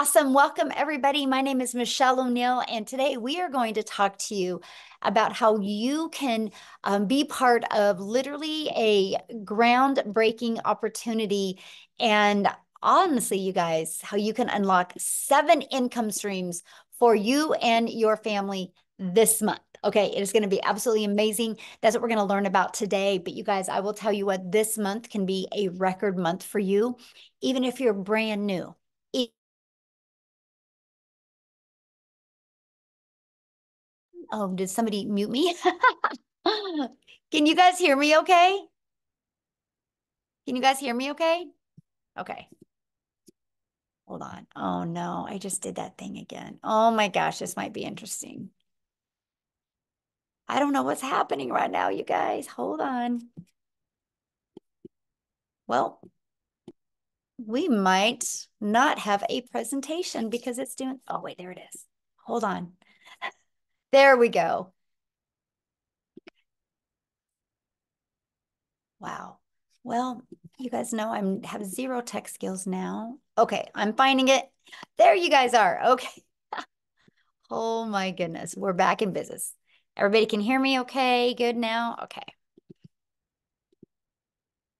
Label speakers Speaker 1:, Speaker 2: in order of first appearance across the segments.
Speaker 1: Awesome. Welcome, everybody. My name is Michelle O'Neill, and today we are going to talk to you about how you can um, be part of literally a groundbreaking opportunity. And honestly, you guys, how you can unlock seven income streams for you and your family this month. Okay, it is going to be absolutely amazing. That's what we're going to learn about today. But you guys, I will tell you what, this month can be a record month for you, even if you're brand new. Oh, did somebody mute me? Can you guys hear me okay? Can you guys hear me okay? Okay. Hold on. Oh no, I just did that thing again. Oh my gosh, this might be interesting. I don't know what's happening right now, you guys. Hold on. Well, we might not have a presentation because it's doing, oh wait, there it is. Hold on. There we go. Wow. Well, you guys know I'm have zero tech skills now. Okay, I'm finding it. There you guys are. Okay. oh my goodness. We're back in business. Everybody can hear me okay? Good now? Okay.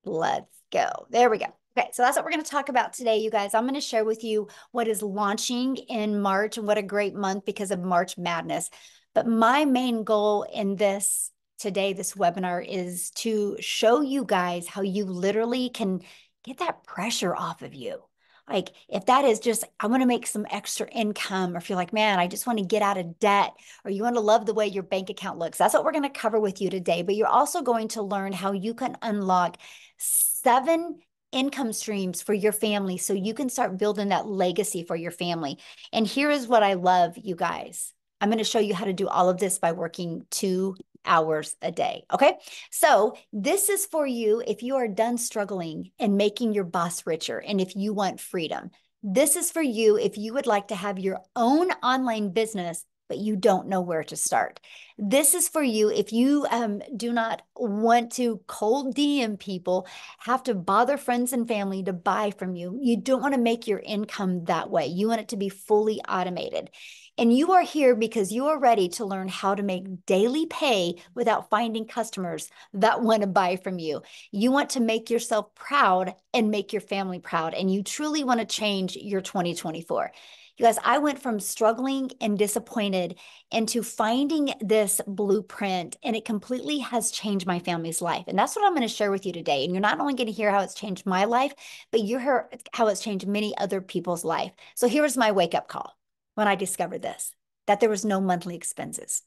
Speaker 1: Let's go. There we go. Okay, so that's what we're going to talk about today, you guys. I'm going to share with you what is launching in March and what a great month because of March Madness. But my main goal in this today, this webinar, is to show you guys how you literally can get that pressure off of you. Like if that is just, I want to make some extra income, or if you're like, man, I just want to get out of debt, or you want to love the way your bank account looks. That's what we're going to cover with you today. But you're also going to learn how you can unlock seven income streams for your family so you can start building that legacy for your family. And here is what I love, you guys. I'm going to show you how to do all of this by working two hours a day. Okay. So this is for you if you are done struggling and making your boss richer and if you want freedom. This is for you if you would like to have your own online business but you don't know where to start. This is for you if you um, do not want to cold DM people, have to bother friends and family to buy from you. You don't want to make your income that way. You want it to be fully automated. And you are here because you are ready to learn how to make daily pay without finding customers that want to buy from you. You want to make yourself proud and make your family proud. And you truly want to change your 2024. You guys, I went from struggling and disappointed into finding this blueprint, and it completely has changed my family's life. And that's what I'm going to share with you today. And you're not only going to hear how it's changed my life, but you hear how it's changed many other people's life. So here's my wake up call when I discovered this that there was no monthly expenses,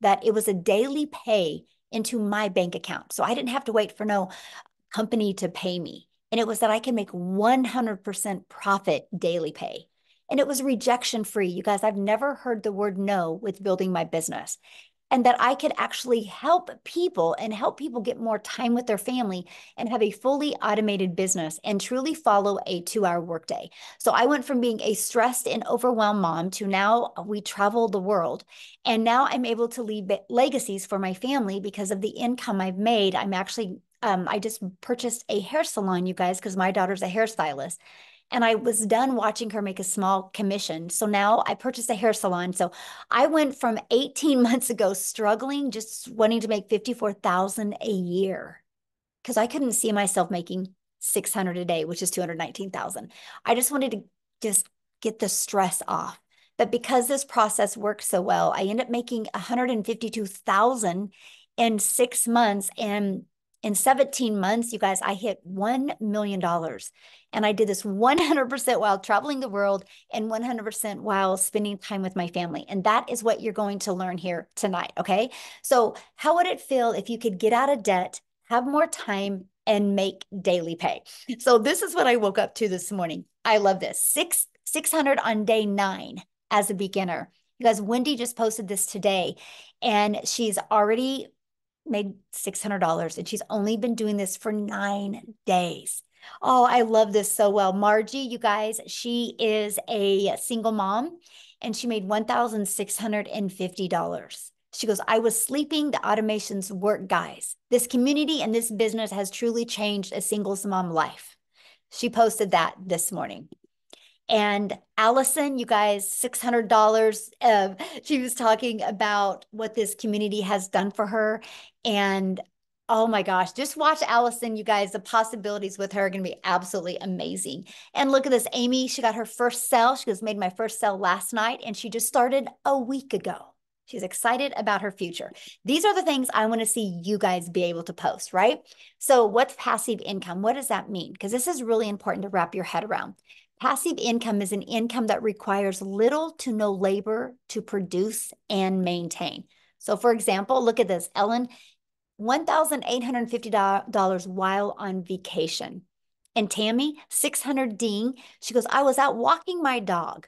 Speaker 1: that it was a daily pay into my bank account. So I didn't have to wait for no company to pay me. And it was that I can make 100% profit daily pay. And it was rejection free. You guys, I've never heard the word no with building my business and that I could actually help people and help people get more time with their family and have a fully automated business and truly follow a two hour workday. So I went from being a stressed and overwhelmed mom to now we travel the world. And now I'm able to leave legacies for my family because of the income I've made. I'm actually, um, I just purchased a hair salon, you guys, because my daughter's a hairstylist and I was done watching her make a small commission. So now I purchased a hair salon. So I went from 18 months ago struggling, just wanting to make 54,000 a year because I couldn't see myself making 600 a day, which is 219,000. I just wanted to just get the stress off. But because this process worked so well, I ended up making 152,000 in six months. And in 17 months, you guys, I hit $1 million. And I did this 100% while traveling the world and 100% while spending time with my family. And that is what you're going to learn here tonight. Okay. So, how would it feel if you could get out of debt, have more time, and make daily pay? So, this is what I woke up to this morning. I love this six, 600 on day nine as a beginner. You guys, Wendy just posted this today, and she's already made $600 and she's only been doing this for nine days. Oh, I love this so well. Margie, you guys, she is a single mom and she made $1,650. She goes, I was sleeping. The automations work, guys. This community and this business has truly changed a singles mom life. She posted that this morning. And Allison, you guys, $600. Uh, she was talking about what this community has done for her. And oh my gosh, just watch Allison, you guys. The possibilities with her are going to be absolutely amazing. And look at this Amy, she got her first sell. She was made my first sell last night, and she just started a week ago. She's excited about her future. These are the things I want to see you guys be able to post, right? So, what's passive income? What does that mean? Because this is really important to wrap your head around. Passive income is an income that requires little to no labor to produce and maintain. So, for example, look at this Ellen, $1,850 while on vacation. And Tammy, 600 ding. She goes, I was out walking my dog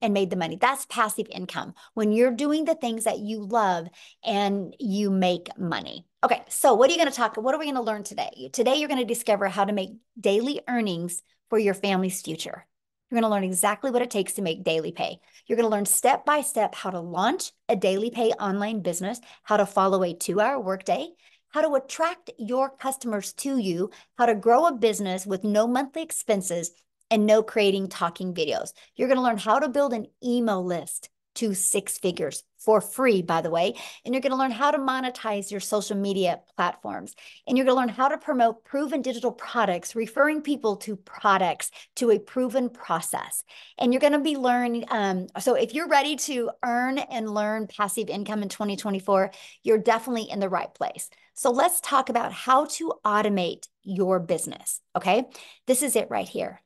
Speaker 1: and made the money. That's passive income when you're doing the things that you love and you make money. Okay, so what are you going to talk? What are we going to learn today? Today, you're going to discover how to make daily earnings for your family's future. You're going to learn exactly what it takes to make daily pay. You're going to learn step by step how to launch a daily pay online business, how to follow a two hour workday, how to attract your customers to you, how to grow a business with no monthly expenses and no creating talking videos. You're going to learn how to build an email list to six figures for free, by the way. And you're going to learn how to monetize your social media platforms. And you're going to learn how to promote proven digital products, referring people to products to a proven process. And you're going to be learning. Um, so if you're ready to earn and learn passive income in 2024, you're definitely in the right place. So let's talk about how to automate your business. Okay. This is it right here.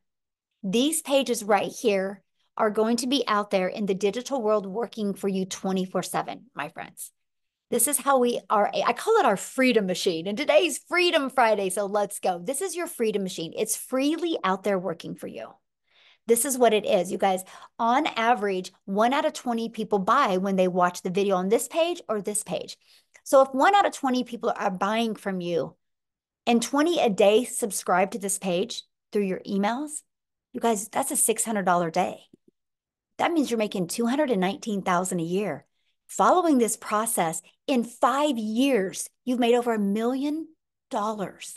Speaker 1: These pages right here are going to be out there in the digital world working for you 24 7, my friends. This is how we are. I call it our freedom machine. And today's Freedom Friday. So let's go. This is your freedom machine. It's freely out there working for you. This is what it is, you guys. On average, one out of 20 people buy when they watch the video on this page or this page. So if one out of 20 people are buying from you and 20 a day subscribe to this page through your emails, you guys, that's a $600 day. That means you're making 219,000 a year. Following this process, in 5 years, you've made over a million dollars.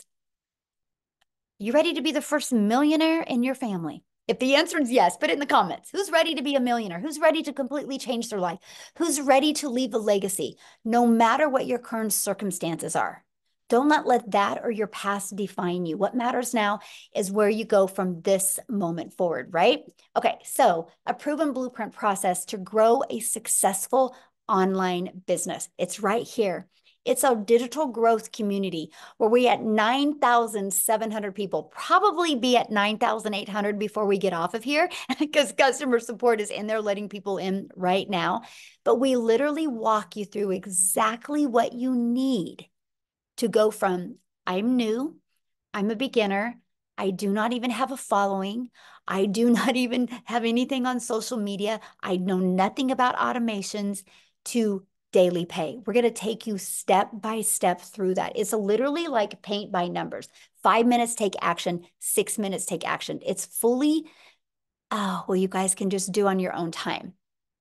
Speaker 1: You ready to be the first millionaire in your family? If the answer is yes, put it in the comments. Who's ready to be a millionaire? Who's ready to completely change their life? Who's ready to leave a legacy, no matter what your current circumstances are? Don't let, let that or your past define you. What matters now is where you go from this moment forward, right? Okay, so a proven blueprint process to grow a successful online business. It's right here. It's a digital growth community where we at 9,700 people, probably be at 9,800 before we get off of here because customer support is in there letting people in right now. But we literally walk you through exactly what you need to go from I'm new, I'm a beginner, I do not even have a following, I do not even have anything on social media, I know nothing about automations to daily pay. We're going to take you step by step through that. It's literally like paint by numbers. Five minutes take action, six minutes take action. It's fully, oh, well, you guys can just do on your own time.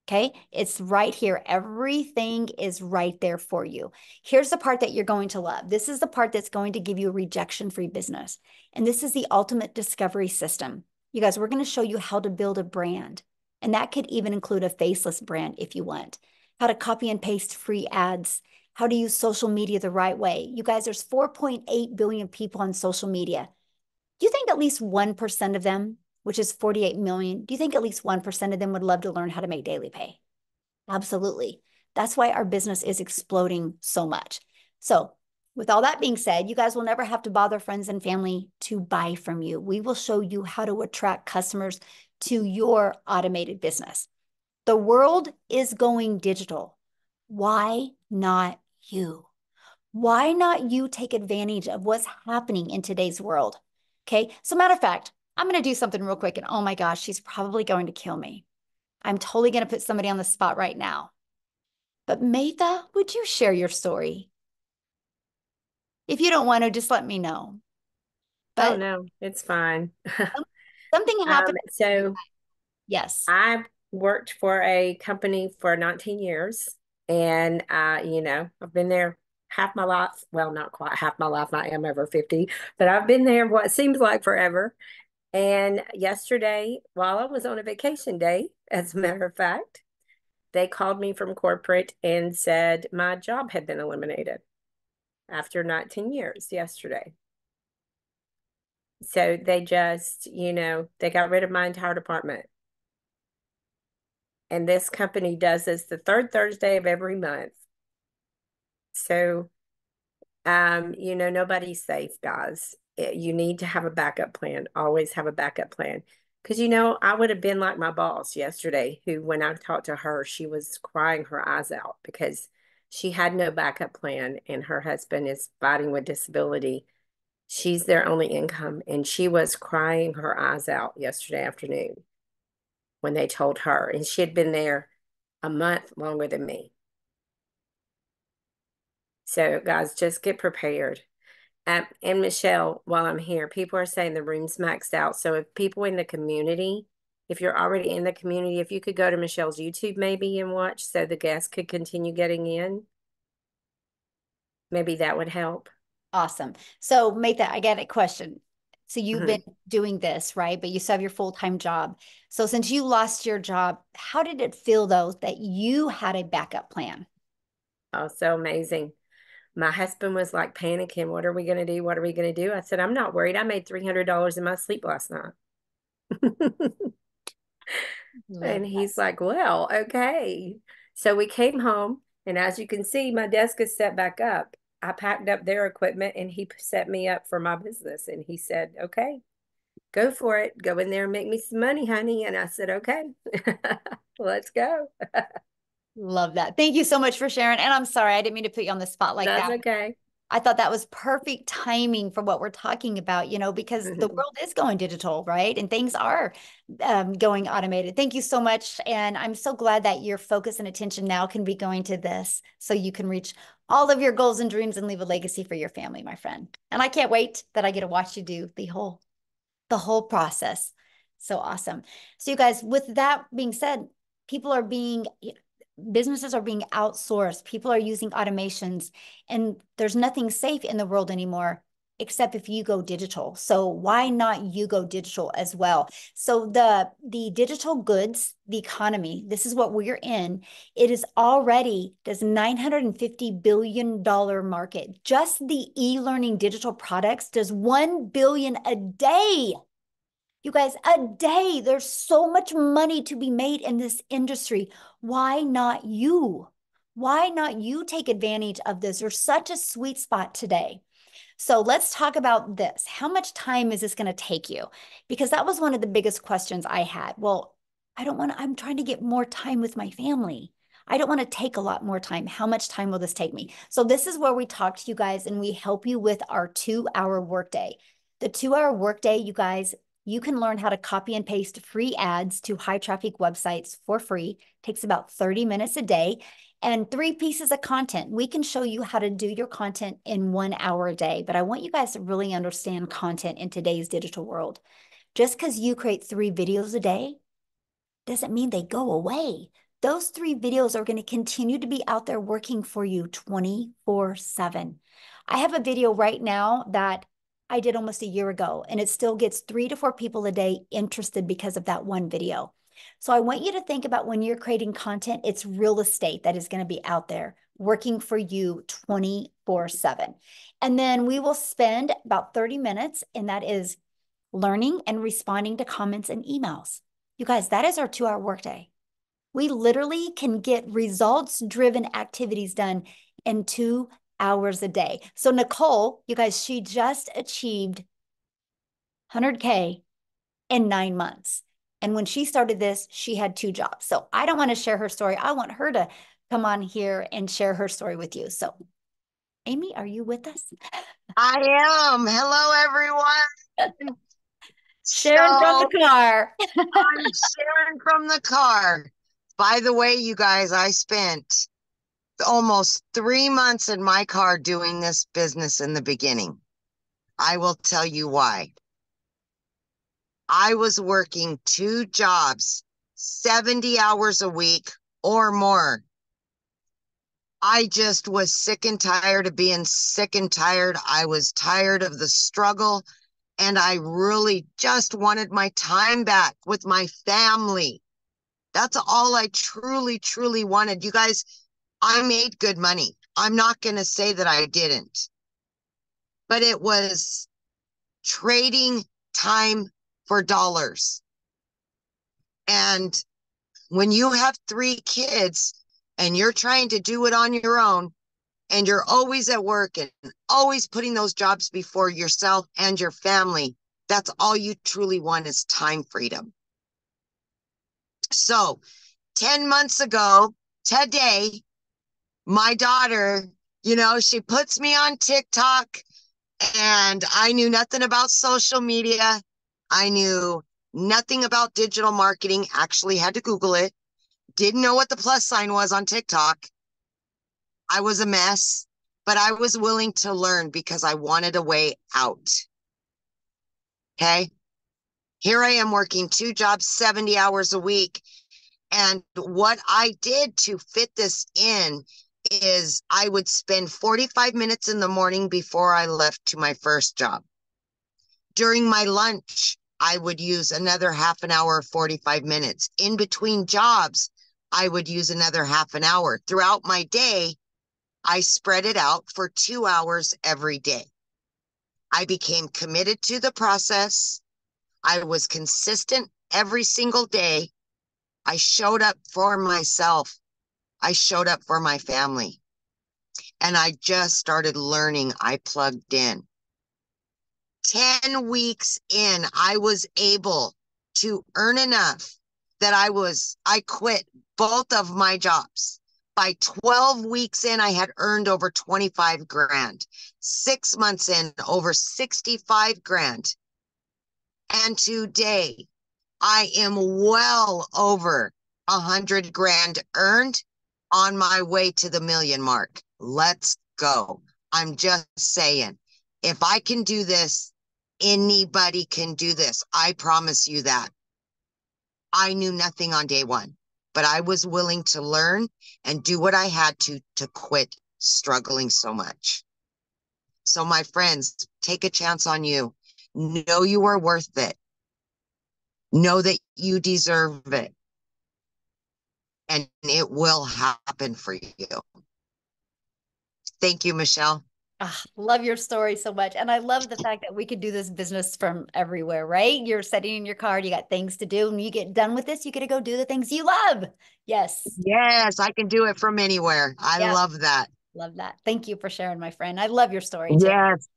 Speaker 1: Okay, it's right here. Everything is right there for you. Here's the part that you're going to love. This is the part that's going to give you a rejection free business. And this is the ultimate discovery system. You guys, we're going to show you how to build a brand. And that could even include a faceless brand if you want, how to copy and paste free ads, how to use social media the right way. You guys, there's 4.8 billion people on social media. Do you think at least 1% of them which is 48 million, do you think at least 1% of them would love to learn how to make daily pay? Absolutely. That's why our business is exploding so much. So, with all that being said, you guys will never have to bother friends and family to buy from you. We will show you how to attract customers to your automated business. The world is going digital. Why not you? Why not you take advantage of what's happening in today's world? Okay. So, matter of fact, I'm going to do something real quick. And oh my gosh, she's probably going to kill me. I'm totally going to put somebody on the spot right now. But Maytha, would you share your story? If you don't want to, just let me know.
Speaker 2: But oh no, it's fine.
Speaker 1: something um, happened.
Speaker 2: Um, so
Speaker 1: yes,
Speaker 2: I worked for a company for 19 years, and uh, you know, I've been there half my life. Well, not quite half my life. I am over 50, but I've been there what seems like forever. And yesterday, while I was on a vacation day, as a matter of fact, they called me from corporate and said my job had been eliminated after 19 years yesterday. So they just, you know, they got rid of my entire department. And this company does this the third Thursday of every month. So, um, you know, nobody's safe, guys. It, you need to have a backup plan. Always have a backup plan. Because, you know, I would have been like my boss yesterday, who, when I talked to her, she was crying her eyes out because she had no backup plan and her husband is fighting with disability. She's their only income. And she was crying her eyes out yesterday afternoon when they told her. And she had been there a month longer than me. So, guys, just get prepared. Um, and Michelle, while I'm here, people are saying the room's maxed out. So if people in the community, if you're already in the community, if you could go to Michelle's YouTube maybe and watch so the guests could continue getting in, maybe that would help.
Speaker 1: Awesome. So make that, I get a question. So you've mm -hmm. been doing this, right? But you still have your full-time job. So since you lost your job, how did it feel though that you had a backup plan?
Speaker 2: Oh, so amazing my husband was like panicking. What are we going to do? What are we going to do? I said, I'm not worried. I made $300 in my sleep last night. and he's like, well, okay. So we came home. And as you can see, my desk is set back up. I packed up their equipment and he set me up for my business. And he said, okay, go for it. Go in there and make me some money, honey. And I said, okay, let's go.
Speaker 1: Love that. Thank you so much for sharing. And I'm sorry, I didn't mean to put you on the spot like
Speaker 2: That's
Speaker 1: that.
Speaker 2: okay.
Speaker 1: I thought that was perfect timing for what we're talking about, you know, because mm-hmm. the world is going digital, right? And things are um, going automated. Thank you so much. And I'm so glad that your focus and attention now can be going to this so you can reach all of your goals and dreams and leave a legacy for your family, my friend. And I can't wait that I get to watch you do the whole, the whole process. So awesome. So you guys, with that being said, people are being businesses are being outsourced people are using automations and there's nothing safe in the world anymore except if you go digital. So why not you go digital as well? So the the digital goods the economy this is what we're in it is already this 950 billion dollar market. Just the e-learning digital products does 1 billion a day you guys, a day, there's so much money to be made in this industry. Why not you? Why not you take advantage of this? There's such a sweet spot today. So let's talk about this. How much time is this going to take you? Because that was one of the biggest questions I had. Well, I don't want to, I'm trying to get more time with my family. I don't want to take a lot more time. How much time will this take me? So this is where we talk to you guys and we help you with our two hour workday. The two hour workday, you guys, you can learn how to copy and paste free ads to high traffic websites for free. It takes about 30 minutes a day and three pieces of content. We can show you how to do your content in one hour a day, but I want you guys to really understand content in today's digital world. Just because you create three videos a day doesn't mean they go away. Those three videos are going to continue to be out there working for you 24 7. I have a video right now that I did almost a year ago, and it still gets three to four people a day interested because of that one video. So I want you to think about when you're creating content, it's real estate that is going to be out there working for you 24 7. And then we will spend about 30 minutes, and that is learning and responding to comments and emails. You guys, that is our two hour workday. We literally can get results driven activities done in two hours a day. So Nicole, you guys, she just achieved 100K in nine months. And when she started this, she had two jobs. So I don't want to share her story. I want her to come on here and share her story with you. So, Amy, are you with us?
Speaker 3: I am. Hello, everyone.
Speaker 1: Sharon so, from the car.
Speaker 3: I'm Sharon from the car. By the way, you guys, I spent almost three months in my car doing this business in the beginning. I will tell you why. I was working two jobs, 70 hours a week or more. I just was sick and tired of being sick and tired. I was tired of the struggle. And I really just wanted my time back with my family. That's all I truly, truly wanted. You guys, I made good money. I'm not going to say that I didn't, but it was trading time for dollars. And when you have three kids and you're trying to do it on your own, and you're always at work and always putting those jobs before yourself and your family, that's all you truly want is time freedom. So, 10 months ago, today, my daughter, you know, she puts me on TikTok and I knew nothing about social media. I knew nothing about digital marketing, actually had to Google it. Didn't know what the plus sign was on TikTok. I was a mess, but I was willing to learn because I wanted a way out. Okay. Here I am working two jobs, 70 hours a week. And what I did to fit this in is I would spend 45 minutes in the morning before I left to my first job. During my lunch, I would use another half an hour, 45 minutes. In between jobs, I would use another half an hour. Throughout my day, I spread it out for two hours every day. I became committed to the process. I was consistent every single day. I showed up for myself. I showed up for my family. And I just started learning. I plugged in. 10 weeks in, I was able to earn enough that I was, I quit both of my jobs. By 12 weeks in, I had earned over 25 grand. Six months in, over 65 grand. And today, I am well over a hundred grand earned on my way to the million mark. Let's go. I'm just saying, if I can do this, anybody can do this. I promise you that. I knew nothing on day one but I was willing to learn and do what I had to to quit struggling so much. So, my friends, take a chance on you. Know you are worth it. Know that you deserve it. And it will happen for you. Thank you, Michelle.
Speaker 1: Oh, love your story so much. And I love the fact that we could do this business from everywhere, right? You're sitting in your car, you got things to do, and you get done with this, you get to go do the things you love. Yes.
Speaker 3: Yes, I can do it from anywhere. I yeah. love that.
Speaker 1: Love that. Thank you for sharing, my friend. I love your story.
Speaker 3: Too. Yes.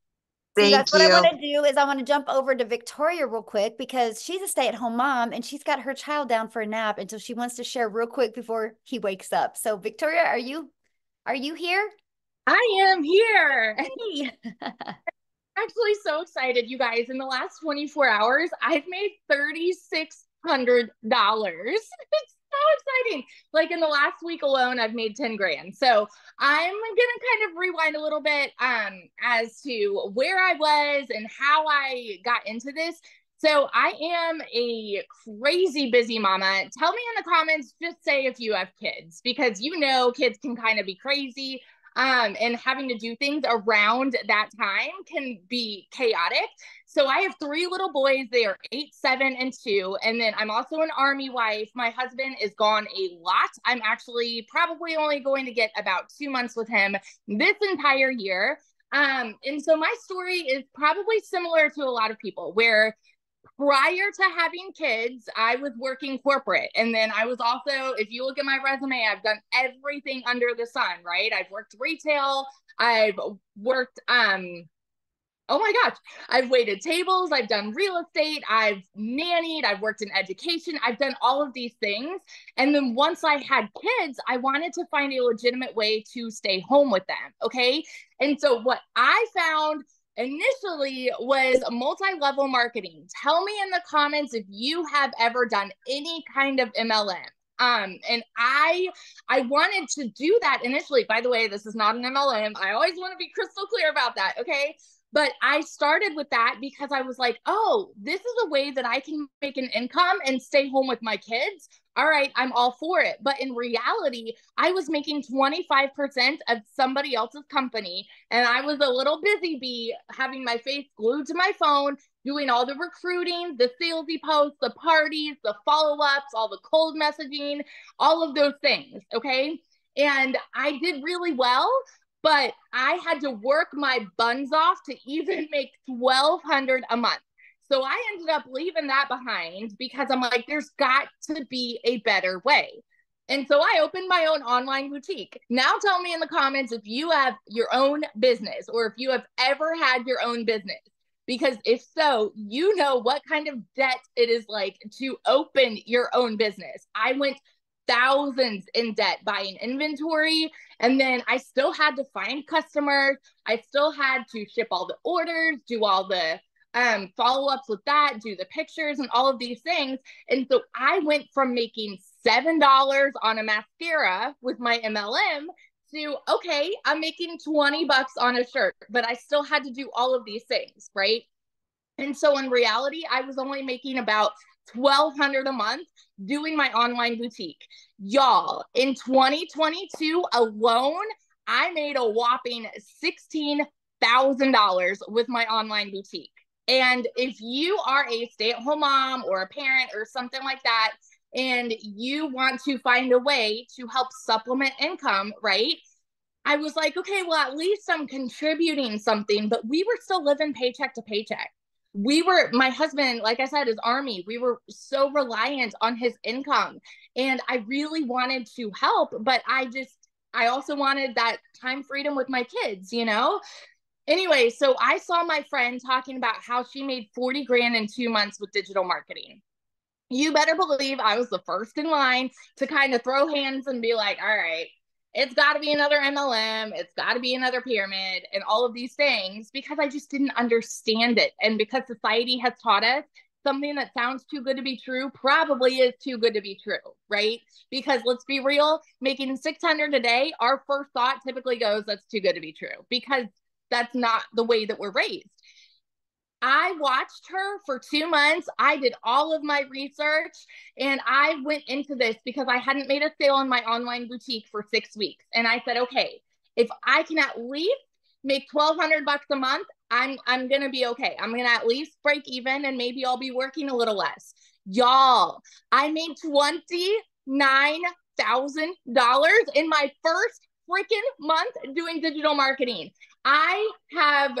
Speaker 1: Thank so that's you. what I want to do is I want to jump over to Victoria real quick because she's a stay-at-home mom and she's got her child down for a nap. And so she wants to share real quick before he wakes up. So Victoria, are you are you here?
Speaker 4: I am here. Hey. Actually, so excited, you guys. In the last 24 hours, I've made $3,600. It's so exciting. Like in the last week alone, I've made 10 grand. So I'm gonna kind of rewind a little bit um as to where I was and how I got into this. So I am a crazy busy mama. Tell me in the comments, just say if you have kids, because you know kids can kind of be crazy um, and having to do things around that time can be chaotic. So I have three little boys. They are eight, seven, and two. And then I'm also an army wife. My husband is gone a lot. I'm actually probably only going to get about two months with him this entire year. Um, and so my story is probably similar to a lot of people where prior to having kids, I was working corporate. And then I was also, if you look at my resume, I've done everything under the sun, right? I've worked retail, I've worked um oh my gosh, I've waited tables, I've done real estate, I've nannied, I've worked in education, I've done all of these things. And then once I had kids, I wanted to find a legitimate way to stay home with them. Okay. And so what I found initially was multi-level marketing. Tell me in the comments if you have ever done any kind of MLM. Um, and I I wanted to do that initially. By the way, this is not an MLM. I always want to be crystal clear about that. Okay. But I started with that because I was like, oh, this is a way that I can make an income and stay home with my kids. All right, I'm all for it. But in reality, I was making 25% of somebody else's company. And I was a little busy bee having my face glued to my phone, doing all the recruiting, the salesy posts, the parties, the follow ups, all the cold messaging, all of those things. Okay. And I did really well, but I had to work my buns off to even make 1200 a month. So I ended up leaving that behind because I'm like, there's got to be a better way. And so I opened my own online boutique. Now tell me in the comments if you have your own business or if you have ever had your own business. Because if so, you know what kind of debt it is like to open your own business. I went thousands in debt buying inventory. And then I still had to find customers. I still had to ship all the orders, do all the um, follow ups with that, do the pictures and all of these things. And so I went from making $7 on a mascara with my MLM to, okay, I'm making 20 bucks on a shirt, but I still had to do all of these things, right? And so in reality, I was only making about 1200 a month doing my online boutique. Y'all, in 2022 alone, I made a whopping $16,000 with my online boutique. And if you are a stay at home mom or a parent or something like that, and you want to find a way to help supplement income, right? I was like, okay, well, at least I'm contributing something, but we were still living paycheck to paycheck. We were, my husband, like I said, is Army. We were so reliant on his income. And I really wanted to help, but I just, I also wanted that time freedom with my kids, you know? Anyway, so I saw my friend talking about how she made 40 grand in two months with digital marketing you better believe I was the first in line to kind of throw hands and be like, all right, it's got to be another MLM, it's got to be another pyramid, and all of these things because I just didn't understand it. And because society has taught us something that sounds too good to be true probably is too good to be true, right? Because let's be real, making 600 a day, our first thought typically goes, that's too good to be true because that's not the way that we're raised. I watched her for two months. I did all of my research and I went into this because I hadn't made a sale in my online boutique for six weeks. And I said, okay, if I can at least make 1200 bucks a month, I'm I'm going to be okay. I'm going to at least break even and maybe I'll be working a little less. Y'all, I made $29,000 in my first freaking month doing digital marketing. I have,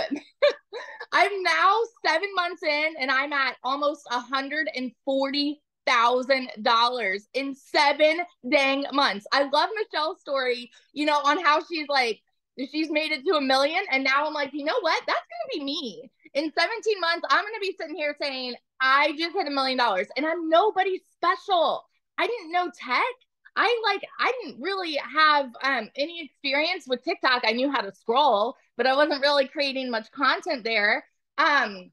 Speaker 4: I'm now seven months in and I'm at almost a hundred and forty thousand dollars in seven dang months. I love Michelle's story, you know, on how she's like, she's made it to a million. And now I'm like, you know what? That's gonna be me. In 17 months, I'm gonna be sitting here saying, I just hit a million dollars and I'm nobody special. I didn't know tech. I like I didn't really have um, any experience with TikTok. I knew how to scroll, but I wasn't really creating much content there. Um,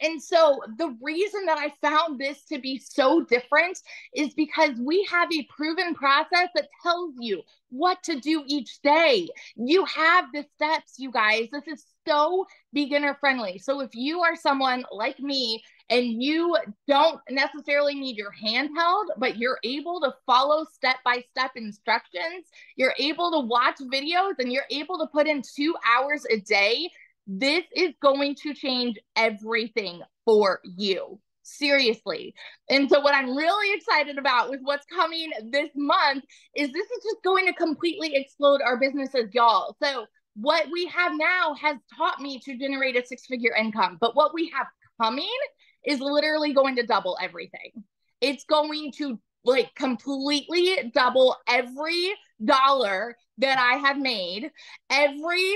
Speaker 4: and so the reason that I found this to be so different is because we have a proven process that tells you what to do each day. You have the steps, you guys. This is so beginner friendly. So if you are someone like me and you don't necessarily need your handheld, but you're able to follow step by step instructions. You're able to watch videos and you're able to put in two hours a day. This is going to change everything for you. Seriously. And so, what I'm really excited about with what's coming this month is this is just going to completely explode our businesses, y'all. So, what we have now has taught me to generate a six figure income, but what we have coming is literally going to double everything. It's going to like completely double every dollar that I have made, every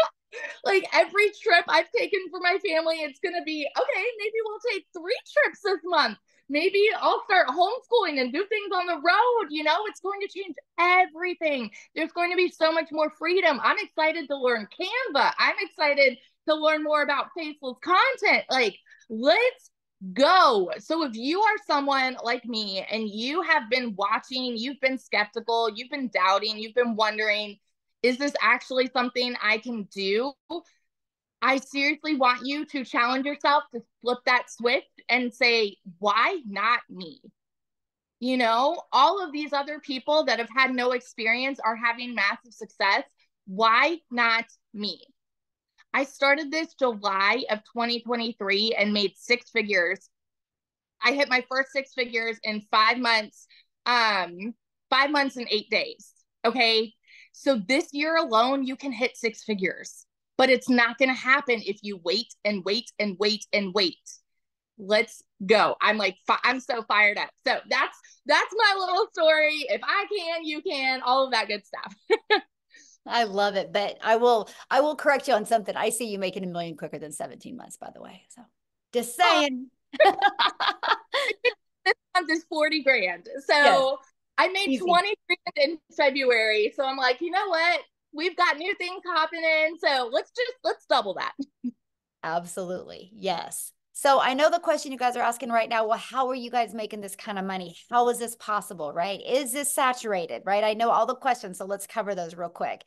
Speaker 4: like every trip I've taken for my family, it's gonna be okay, maybe we'll take three trips this month. Maybe I'll start homeschooling and do things on the road. You know, it's going to change everything. There's going to be so much more freedom. I'm excited to learn Canva. I'm excited to learn more about faceless content. Like, let's go. So if you are someone like me and you have been watching, you've been skeptical, you've been doubting, you've been wondering, is this actually something I can do? I seriously want you to challenge yourself to flip that switch and say, why not me? You know, all of these other people that have had no experience are having massive success. Why not me? I started this July of 2023 and made six figures. I hit my first six figures in five months, um, five months and eight days. Okay. So this year alone, you can hit six figures, but it's not going to happen if you wait and wait and wait and wait. Let's go. I'm like, I'm so fired up. So that's, that's my little story. If I can, you can, all of that good stuff.
Speaker 1: I love it. But I will I will correct you on something. I see you making a million quicker than 17 months, by the way. So just saying.
Speaker 4: Oh. this month is 40 grand. So yes. I made Easy. 20 grand in February. So I'm like, you know what? We've got new things hopping in. So let's just let's double that.
Speaker 1: Absolutely. Yes. So I know the question you guys are asking right now, well, how are you guys making this kind of money? How is this possible, right? Is this saturated, right? I know all the questions, so let's cover those real quick.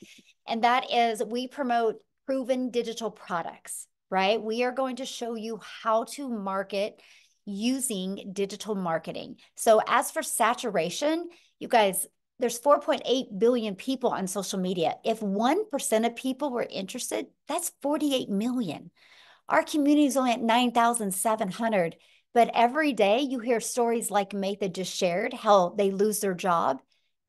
Speaker 1: And that is we promote proven digital products, right? We are going to show you how to market using digital marketing. So as for saturation, you guys, there's 4.8 billion people on social media. If 1% of people were interested, that's 48 million. Our community is only at 9,700, but every day you hear stories like Matha just shared, how they lose their job.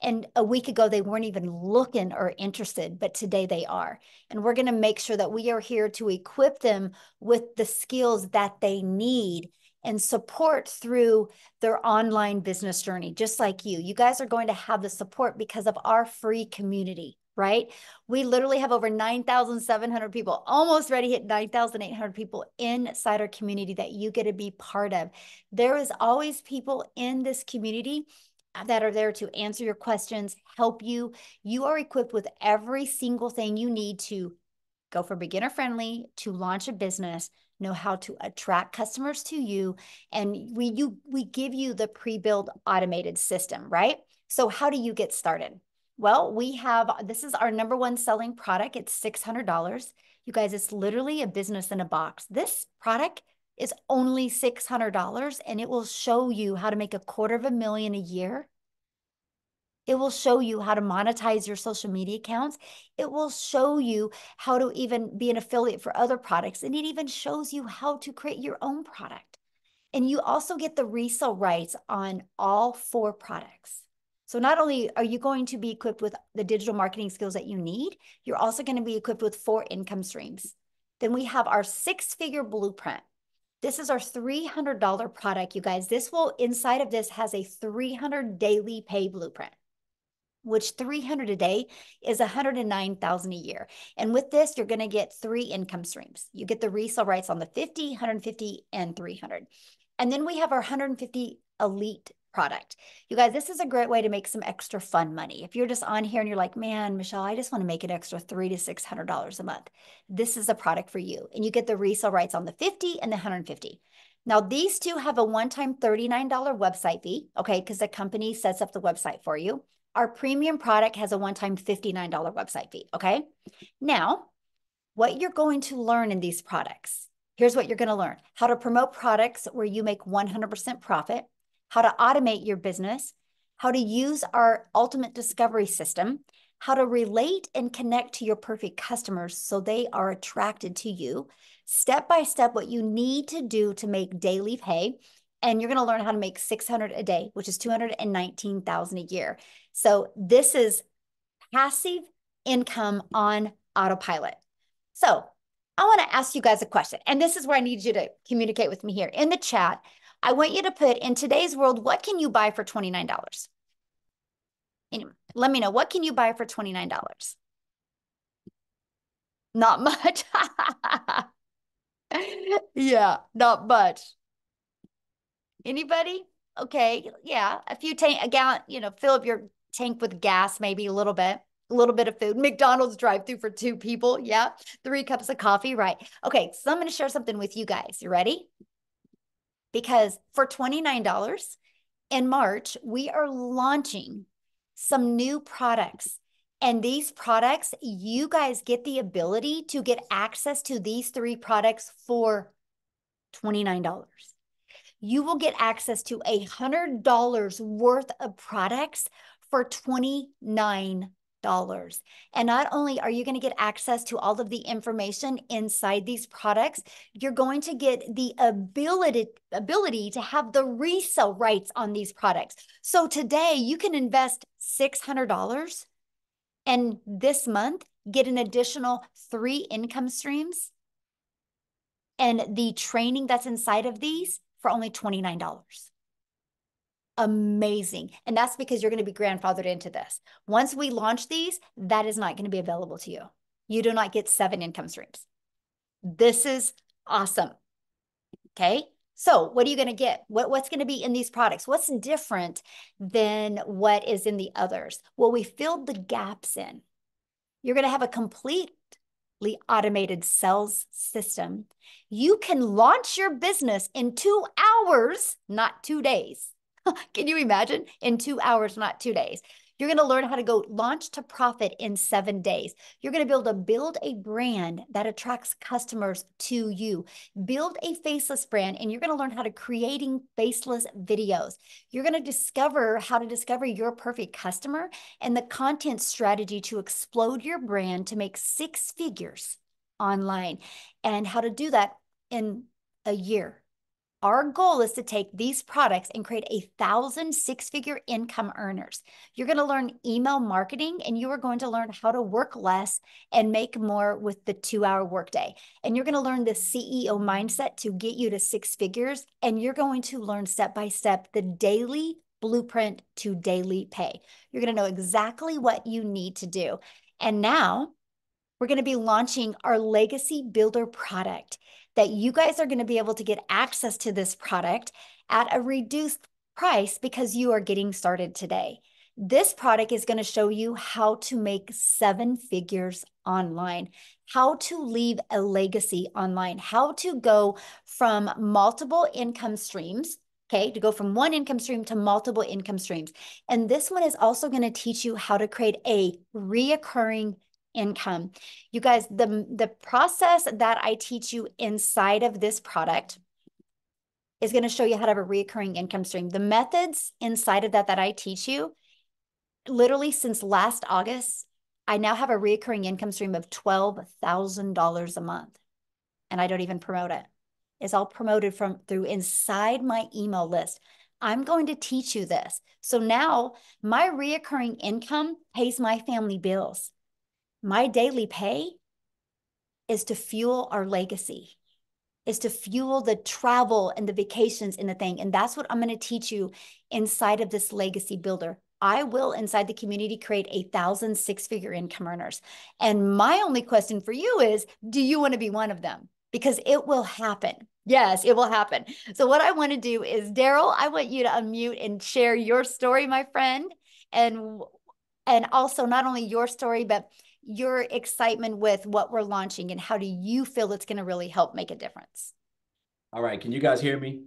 Speaker 1: And a week ago, they weren't even looking or interested, but today they are. And we're going to make sure that we are here to equip them with the skills that they need and support through their online business journey, just like you. You guys are going to have the support because of our free community right? We literally have over 9,700 people, almost ready hit 9,800 people inside our community that you get to be part of. There is always people in this community uh, that are there to answer your questions, help you. You are equipped with every single thing you need to go for beginner friendly, to launch a business, know how to attract customers to you, and we you we give you the pre-built automated system, right? So how do you get started? Well, we have this is our number one selling product. It's $600. You guys, it's literally a business in a box. This product is only $600 and it will show you how to make a quarter of a million a year. It will show you how to monetize your social media accounts. It will show you how to even be an affiliate for other products. And it even shows you how to create your own product. And you also get the resale rights on all four products. So not only are you going to be equipped with the digital marketing skills that you need, you're also going to be equipped with four income streams. Then we have our six figure blueprint. This is our $300 product, you guys. This will, inside of this, has a 300 daily pay blueprint which 300 a day is 109,000 a year. And with this, you're going to get three income streams. You get the resale rights on the 50, 150, and 300. And then we have our 150 elite product. You guys, this is a great way to make some extra fun money. If you're just on here and you're like, man, Michelle, I just want to make an extra three to six hundred dollars a month. This is a product for you. And you get the resale rights on the 50 and the 150. Now, these two have a one-time $39 website fee, okay, because the company sets up the website for you. Our premium product has a one-time $59 website fee, okay? Now, what you're going to learn in these products, here's what you're going to learn. How to promote products where you make 100% profit, how to automate your business, how to use our ultimate discovery system, how to relate and connect to your perfect customers so they are attracted to you, step by step, what you need to do to make daily pay. And you're going to learn how to make 600 a day, which is 219,000 a year. So this is passive income on autopilot. So I want to ask you guys a question. And this is where I need you to communicate with me here in the chat. I want you to put in today's world, what can you buy for $29? Anyway, let me know, what can you buy for $29? Not much. yeah, not much. Anybody? Okay, yeah, a few tank, a gallon, you know, fill up your tank with gas, maybe a little bit, a little bit of food. McDonald's drive through for two people. Yeah, three cups of coffee. Right. Okay, so I'm going to share something with you guys. You ready? Because for $29 in March, we are launching some new products. And these products, you guys get the ability to get access to these three products for $29. You will get access to a $100 worth of products for $29. And not only are you going to get access to all of the information inside these products, you're going to get the ability, ability to have the resale rights on these products. So today you can invest $600 and this month get an additional three income streams and the training that's inside of these for only $29 amazing. And that's because you're going to be grandfathered into this. Once we launch these, that is not going to be available to you. You do not get seven income streams. This is awesome. Okay. So what are you going to get? What, what's going to be in these products? What's different than what is in the others? Well, we filled the gaps in. You're going to have a completely automated sales system. You can launch your business in two hours, not two days. Can you imagine? In two hours, not two days. You're going to learn how to go launch to profit in seven days. You're going to be able to build a brand that attracts customers to you. Build a faceless brand, and you're going to learn how to creating faceless videos. You're going to discover how to discover your perfect customer and the content strategy to explode your brand to make six figures online and how to do that in a year our goal is to take these products and create a thousand six figure income earners. You're going to learn email marketing and you are going to learn how to work less and make more with the two hour workday. And you're going to learn the CEO mindset to get you to six figures. And you're going to learn step by step the daily blueprint to daily pay. You're going to know exactly what you need to do. And now we're going to be launching our legacy builder product that you guys are going to be able to get access to this product at a reduced price because you are getting started today. This product is going to show you how to make seven figures online, how to leave a legacy online, how to go from multiple income streams okay, to go from one income stream to multiple income streams. And this one is also going to teach you how to create a reoccurring income. You guys, the, the process that I teach you inside of this product is going to show you how to have a recurring income stream. The methods inside of that that I teach you, literally since last August, I now have a recurring income stream of $12,000 a month. And I don't even promote it. It's all promoted from through inside my email list. I'm going to teach you this. So now my reoccurring income pays my family bills my daily pay is to fuel our legacy is to fuel the travel and the vacations and the thing. And that's what i'm going to teach you inside of this legacy builder. I will inside the community create a thousand six figure income earners. And my only question for you is do you want to be one of them? Because it will happen. Yes, it will happen. So, what I want to do is, Daryl, I want you to unmute and share your story, my friend, and and also not only your story, but your excitement with what we're launching and how do you feel it's going to really help make a difference?
Speaker 5: All right, can you guys hear me?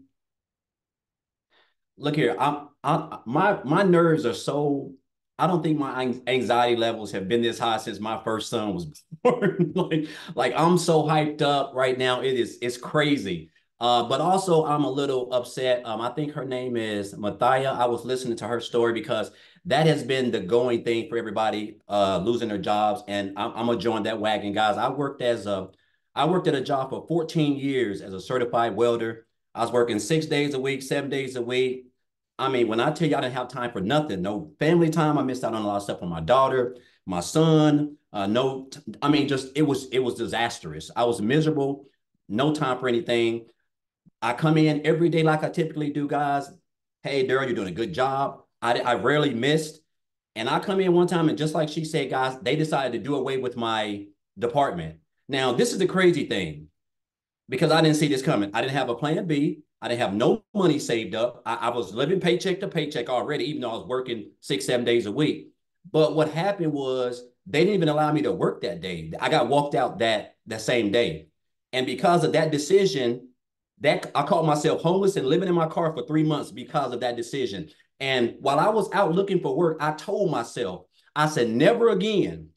Speaker 5: Look here, I'm, I, my my nerves are so. I don't think my anxiety levels have been this high since my first son was born. like, like I'm so hyped up right now. It is it's crazy. Uh, but also I'm a little upset. Um, I think her name is Mathia. I was listening to her story because that has been the going thing for everybody uh, losing their jobs. And I'm, I'm gonna join that wagon, guys. I worked as a, I worked at a job for 14 years as a certified welder. I was working six days a week, seven days a week. I mean, when I tell you I didn't have time for nothing, no family time. I missed out on a lot of stuff for my daughter, my son. Uh, no, I mean, just it was it was disastrous. I was miserable. No time for anything. I come in every day like I typically do, guys. Hey, Daryl, you're doing a good job. I, I rarely missed. And I come in one time and just like she said, guys, they decided to do away with my department. Now, this is the crazy thing because I didn't see this coming. I didn't have a plan B. I didn't have no money saved up. I, I was living paycheck to paycheck already, even though I was working six, seven days a week. But what happened was they didn't even allow me to work that day. I got walked out that that same day. And because of that decision, that I called myself homeless and living in my car for three months because of that decision. And while I was out looking for work, I told myself, I said, never again.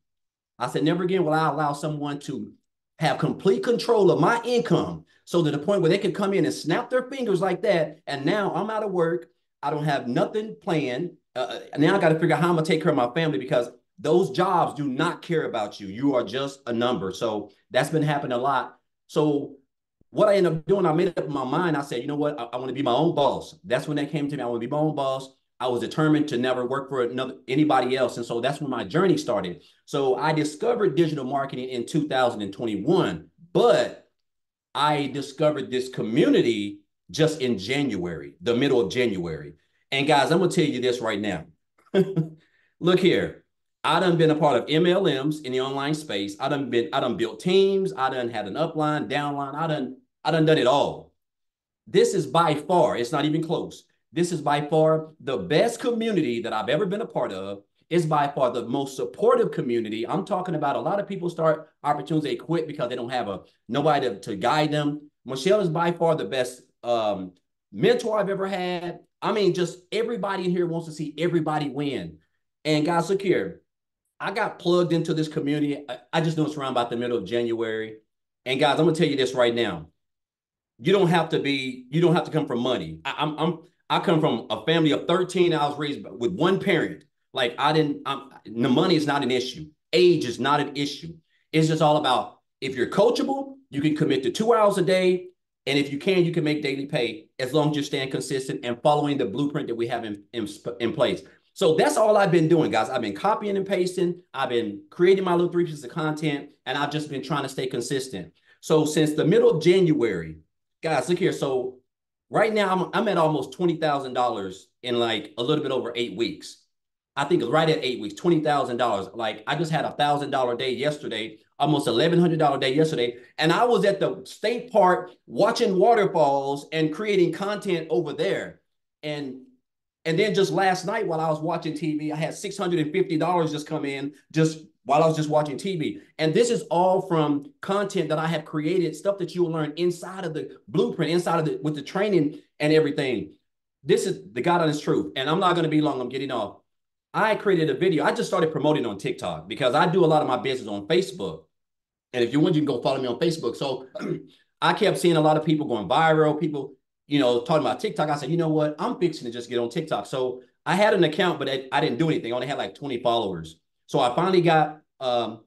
Speaker 5: I said, never again will I allow someone to have complete control of my income so to the point where they could come in and snap their fingers like that. And now I'm out of work. I don't have nothing planned. Uh, uh now I got to figure out how I'm going to take care of my family because those jobs do not care about you. You are just a number. So that's been happening a lot. So what I ended up doing, I made up my mind. I said, you know what? I, I want to be my own boss. That's when that came to me. I want to be my own boss. I was determined to never work for another anybody else. And so that's when my journey started. So I discovered digital marketing in 2021, but I discovered this community just in January, the middle of January. And guys, I'm gonna tell you this right now. Look here. I done been a part of MLMs in the online space. I done been, I done built teams. I done had an upline, downline. I done, I done done it all. This is by far, it's not even close. This is by far the best community that I've ever been a part of. It's by far the most supportive community. I'm talking about a lot of people start opportunities, they quit because they don't have a nobody to, to guide them. Michelle is by far the best um, mentor I've ever had. I mean, just everybody in here wants to see everybody win. And guys, look here. I got plugged into this community. I, just know it's around about the middle of January. And guys, I'm gonna tell you this right now. You don't have to be, you don't have to come from money. I, I'm, I'm, I come from a family of 13. I was raised with one parent. Like I didn't, I'm, the money is not an issue. Age is not an issue. It's just all about if you're coachable, you can commit to two hours a day. And if you can, you can make daily pay as long as you're staying consistent and following the blueprint that we have in, in, in place. So that's all I've been doing, guys. I've been copying and pasting. I've been creating my little three pieces of content, and I've just been trying to stay consistent. So since the middle of January, guys, look here. So right now I'm, I'm at almost $20,000 in like a little bit over eight weeks. I think it's right at eight weeks, $20,000. Like I just had a thousand dollar day yesterday, almost $1,100 day yesterday. And I was at the state park watching waterfalls and creating content over there. And and then just last night while I was watching TV, I had $650 just come in just while I was just watching TV. And this is all from content that I have created, stuff that you will learn inside of the blueprint, inside of the with the training and everything. This is the God honest truth. And I'm not going to be long. I'm getting off. I created a video. I just started promoting on TikTok because I do a lot of my business on Facebook. And if you want, you can go follow me on Facebook. So I kept seeing a lot of people going viral, people you know, talking about TikTok, I said, you know what? I'm fixing to just get on TikTok. So I had an account, but I, I didn't do anything. I only had like 20 followers. So I finally got um,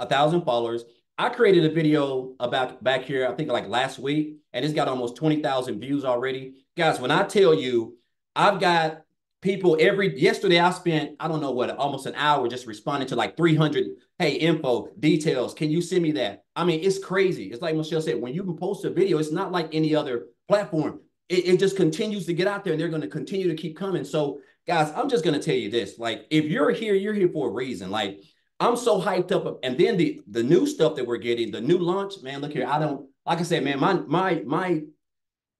Speaker 5: a thousand followers. I created a video about back here, I think like last week, and it's got almost 20,000 views already. Guys, when I tell you, I've got people every yesterday I spent I don't know what almost an hour just responding to like 300 hey info details can you send me that I mean it's crazy it's like Michelle said when you post a video it's not like any other platform. It, it just continues to get out there and they're going to continue to keep coming. So, guys, I'm just going to tell you this. Like, if you're here, you're here for a reason. Like, I'm so hyped up. And then the the new stuff that we're getting, the new launch, man, look here. I don't like I said, man, my my my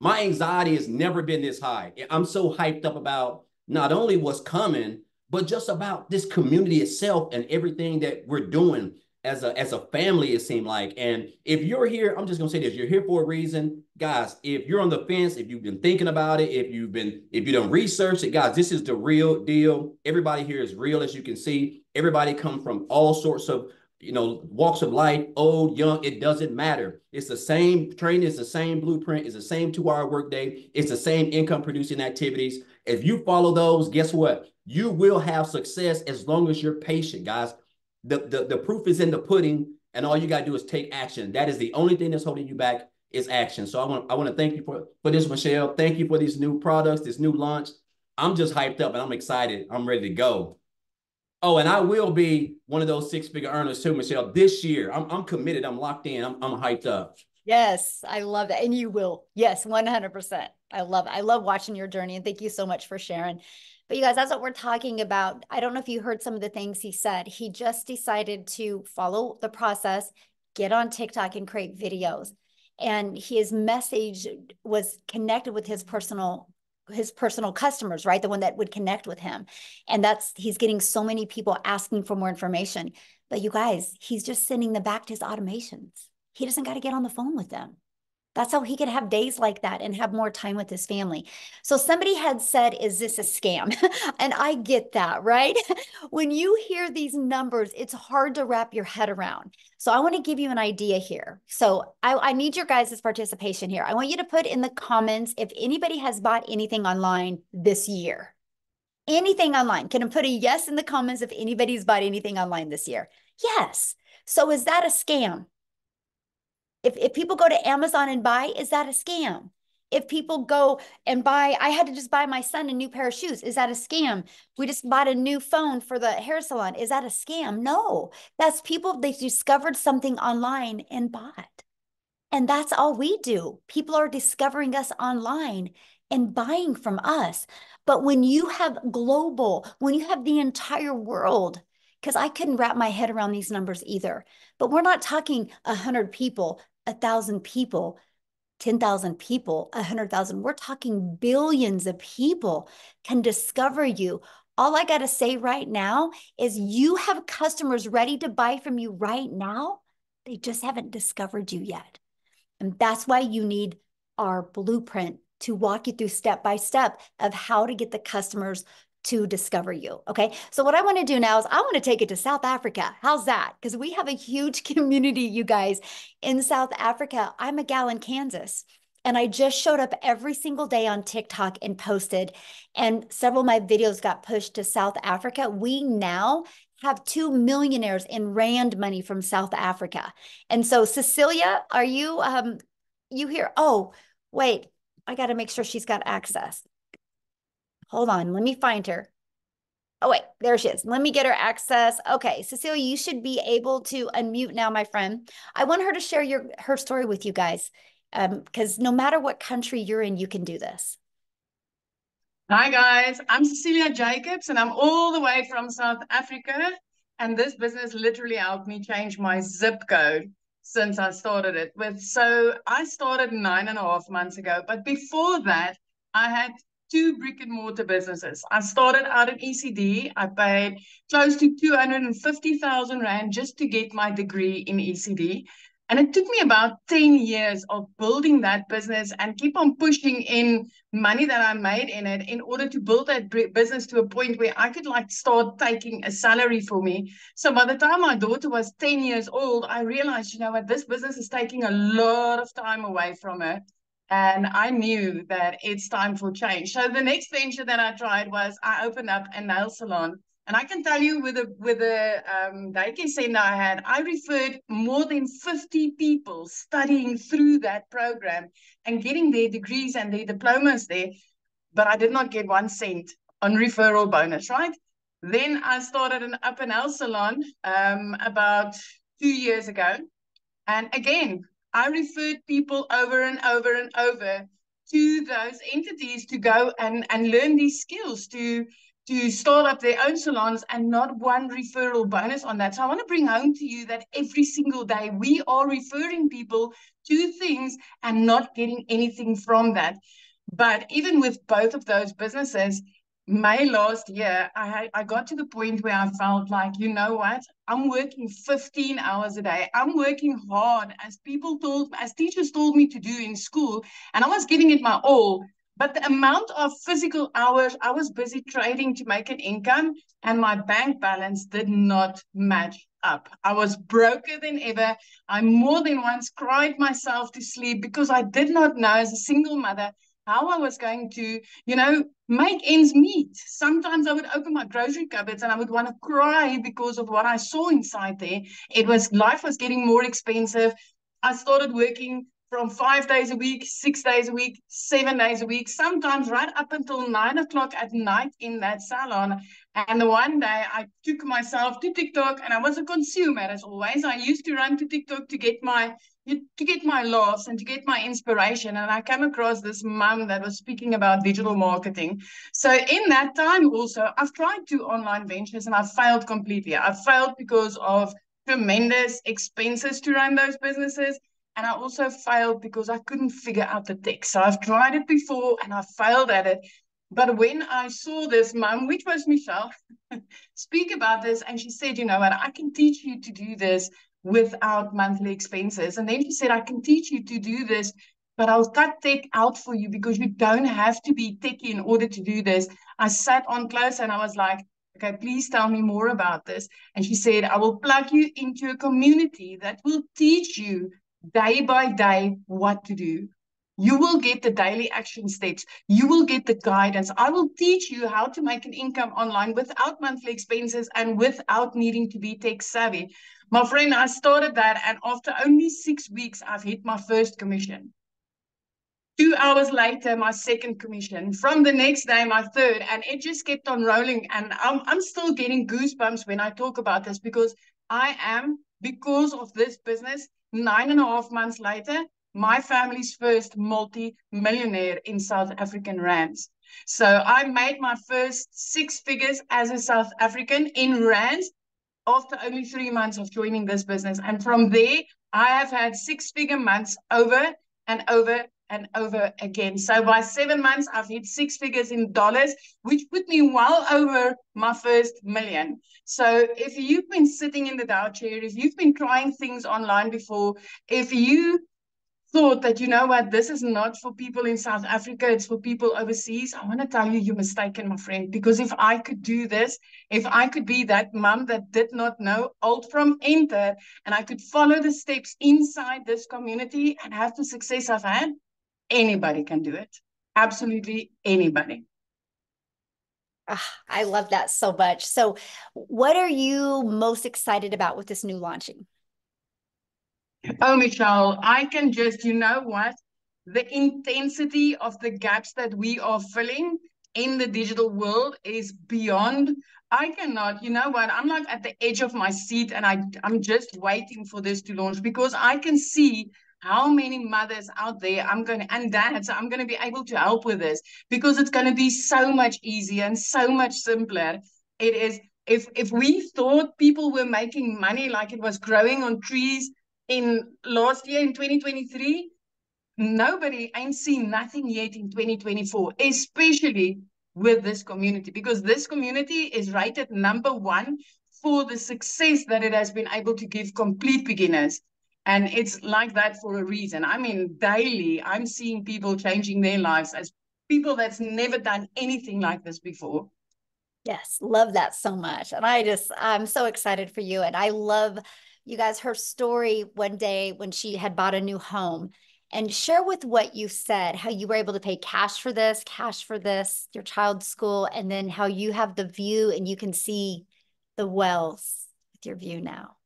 Speaker 5: my anxiety has never been this high. I'm so hyped up about not only what's coming, but just about this community itself and everything that we're doing as a as a family, it seemed like. And if you're here, I'm just gonna say this: you're here for a reason, guys. If you're on the fence, if you've been thinking about it, if you've been if you don't research it, guys, this is the real deal. Everybody here is real, as you can see. Everybody come from all sorts of you know walks of life, old, young. It doesn't matter. It's the same training. It's the same blueprint. It's the same two-hour workday. It's the same income-producing activities. If you follow those, guess what? You will have success as long as you're patient, guys the, the, the proof is in the pudding, and all you got to do is take action. That is the only thing that's holding you back is action. So I want I want to thank you for for this, Michelle. Thank you for these new products, this new launch. I'm just hyped up and I'm excited. I'm ready to go. Oh, and I will be one of those six figure earners too, Michelle, this year. I'm, I'm committed. I'm locked in. I'm, I'm hyped up.
Speaker 1: Yes, I love that. And you will. Yes, 100%. I love it. I love watching your journey. And thank you so much for sharing. But you guys, that's what we're talking about. I don't know if you heard some of the things he said. He just decided to follow the process, get on TikTok and create videos. And his message was connected with his personal his personal customers, right? The one that would connect with him. And that's he's getting so many people asking for more information. But you guys, he's just sending them back to his automations. He doesn't got to get on the phone with them. That's how he could have days like that and have more time with his family. So somebody had said, Is this a scam? and I get that, right? when you hear these numbers, it's hard to wrap your head around. So I want to give you an idea here. So I, I need your guys' participation here. I want you to put in the comments if anybody has bought anything online this year. anything online. Can I put a yes in the comments if anybody's bought anything online this year? Yes. So is that a scam? If, if people go to Amazon and buy, is that a scam? If people go and buy, I had to just buy my son a new pair of shoes. Is that a scam? We just bought a new phone for the hair salon. Is that a scam? No, that's people, they discovered something online and bought. And that's all we do. People are discovering us online and buying from us. But when you have global, when you have the entire world, because I couldn't wrap my head around these numbers either, but we're not talking a hundred people, a thousand people, 10,000 people, 100,000. We're talking billions of people can discover you. All I got to say right now is you have customers ready to buy from you right now. They just haven't discovered you yet. And that's why you need our blueprint to walk you through step by step of how to get the customers to discover you. Okay. So, what I want to do now is I want to take it to South Africa. How's that? Because we have a huge community, you guys, in South Africa. I'm a gal in Kansas. And I just showed up every single day on TikTok and posted, and several of my videos got pushed to South Africa. We now have two millionaires in rand money from South Africa. And so, Cecilia, are you um you here? Oh, wait, I got to make sure she's got access. Hold on, let me find her. Oh, wait, there she is. Let me get her access. Okay, Cecilia, you should be able to unmute now, my friend. I want her to share your her story with you guys because um, no matter what country you're in, you can do this.
Speaker 6: Hi, guys. I'm Cecilia Jacobs, and I'm all the way from South Africa. And this business literally helped me change my zip code since I started it with. So I started nine and a half months ago. But before that, I had two brick and mortar businesses. I started out in ECD. I paid close to 250,000 Rand just to get my degree in ECD. And it took me about 10 years of building that business and keep on pushing in money that I made in it in order to build that business to a point where I could like start taking a salary for me. So by the time my daughter was 10 years old, I realized, you know what, this business is taking a lot of time away from her. And I knew that it's time for change. So the next venture that I tried was I opened up a nail salon. And I can tell you with the with the um, daycare center I had, I referred more than 50 people studying through that program and getting their degrees and their diplomas there. But I did not get one cent on referral bonus, right? Then I started an up and out salon um, about two years ago. And again, I referred people over and over and over to those entities to go and, and learn these skills to to start up their own salons and not one referral bonus on that. So I want to bring home to you that every single day we are referring people to things and not getting anything from that. But even with both of those businesses, May last year, I I got to the point where I felt like, you know what? I'm working 15 hours a day. I'm working hard as people told, as teachers told me to do in school, and I was giving it my all. But the amount of physical hours I was busy trading to make an income, and my bank balance did not match up. I was broker than ever. I more than once cried myself to sleep because I did not know, as a single mother, how I was going to, you know, make ends meet. Sometimes I would open my grocery cupboards and I would want to cry because of what I saw inside there. It was life was getting more expensive. I started working from five days a week, six days a week, seven days a week, sometimes right up until nine o'clock at night in that salon. And the one day I took myself to TikTok and I was a consumer as always. I used to run to TikTok to get my to get my laughs and to get my inspiration. And I came across this mom that was speaking about digital marketing. So in that time also, I've tried two online ventures and I've failed completely. I've failed because of tremendous expenses to run those businesses. And I also failed because I couldn't figure out the tech. So I've tried it before and I failed at it. But when I saw this mom, which was Michelle, speak about this, and she said, you know what, I can teach you to do this without monthly expenses. And then she said, I can teach you to do this, but I'll cut tech out for you because you don't have to be techy in order to do this. I sat on close and I was like, okay, please tell me more about this. And she said, I will plug you into a community that will teach you day by day what to do. You will get the daily action steps. You will get the guidance. I will teach you how to make an income online without monthly expenses and without needing to be tech savvy. My friend, I started that, and after only six weeks, I've hit my first commission. Two hours later, my second commission. From the next day, my third, and it just kept on rolling. And I'm, I'm still getting goosebumps when I talk about this because I am, because of this business, nine and a half months later, my family's first multi-millionaire in South African rands. So I made my first six figures as a South African in rands after only three months of joining this business. And from there, I have had six figure months over and over and over again. So by seven months, I've hit six figures in dollars, which put me well over my first million. So if you've been sitting in the Dow chair, if you've been trying things online before, if you thought that, you know what, this is not for people in South Africa, it's for people overseas, I want to tell you, you're mistaken, my friend. Because if I could do this, if I could be that mom that did not know alt from enter, and I could follow the steps inside this community and have the success I've had, anybody can do it. Absolutely anybody.
Speaker 1: Oh, I love that so much. So, what are you most excited about with this new launching?
Speaker 6: Oh, Michelle, I can just, you know what? The intensity of the gaps that we are filling in the digital world is beyond. I cannot, you know what? I'm like at the edge of my seat and I, I'm just waiting for this to launch because I can see how many mothers out there I'm going to, and dads, I'm going to be able to help with this because it's going to be so much easier and so much simpler. It is, if, if we thought people were making money like it was growing on trees in last year in 2023, nobody ain't seen nothing yet in 2024, especially with this community, because this community is rated number one for the success that it has been able to give complete beginners. And it's like that for a reason. I mean, daily, I'm seeing people changing their lives as people that's never done anything like this before.
Speaker 1: Yes, love that so much. And I just, I'm so excited for you. And I love you guys her story one day when she had bought a new home. And share with what you said how you were able to pay cash for this cash for this your child's school and then how you have the view and you can see the wells with your view now.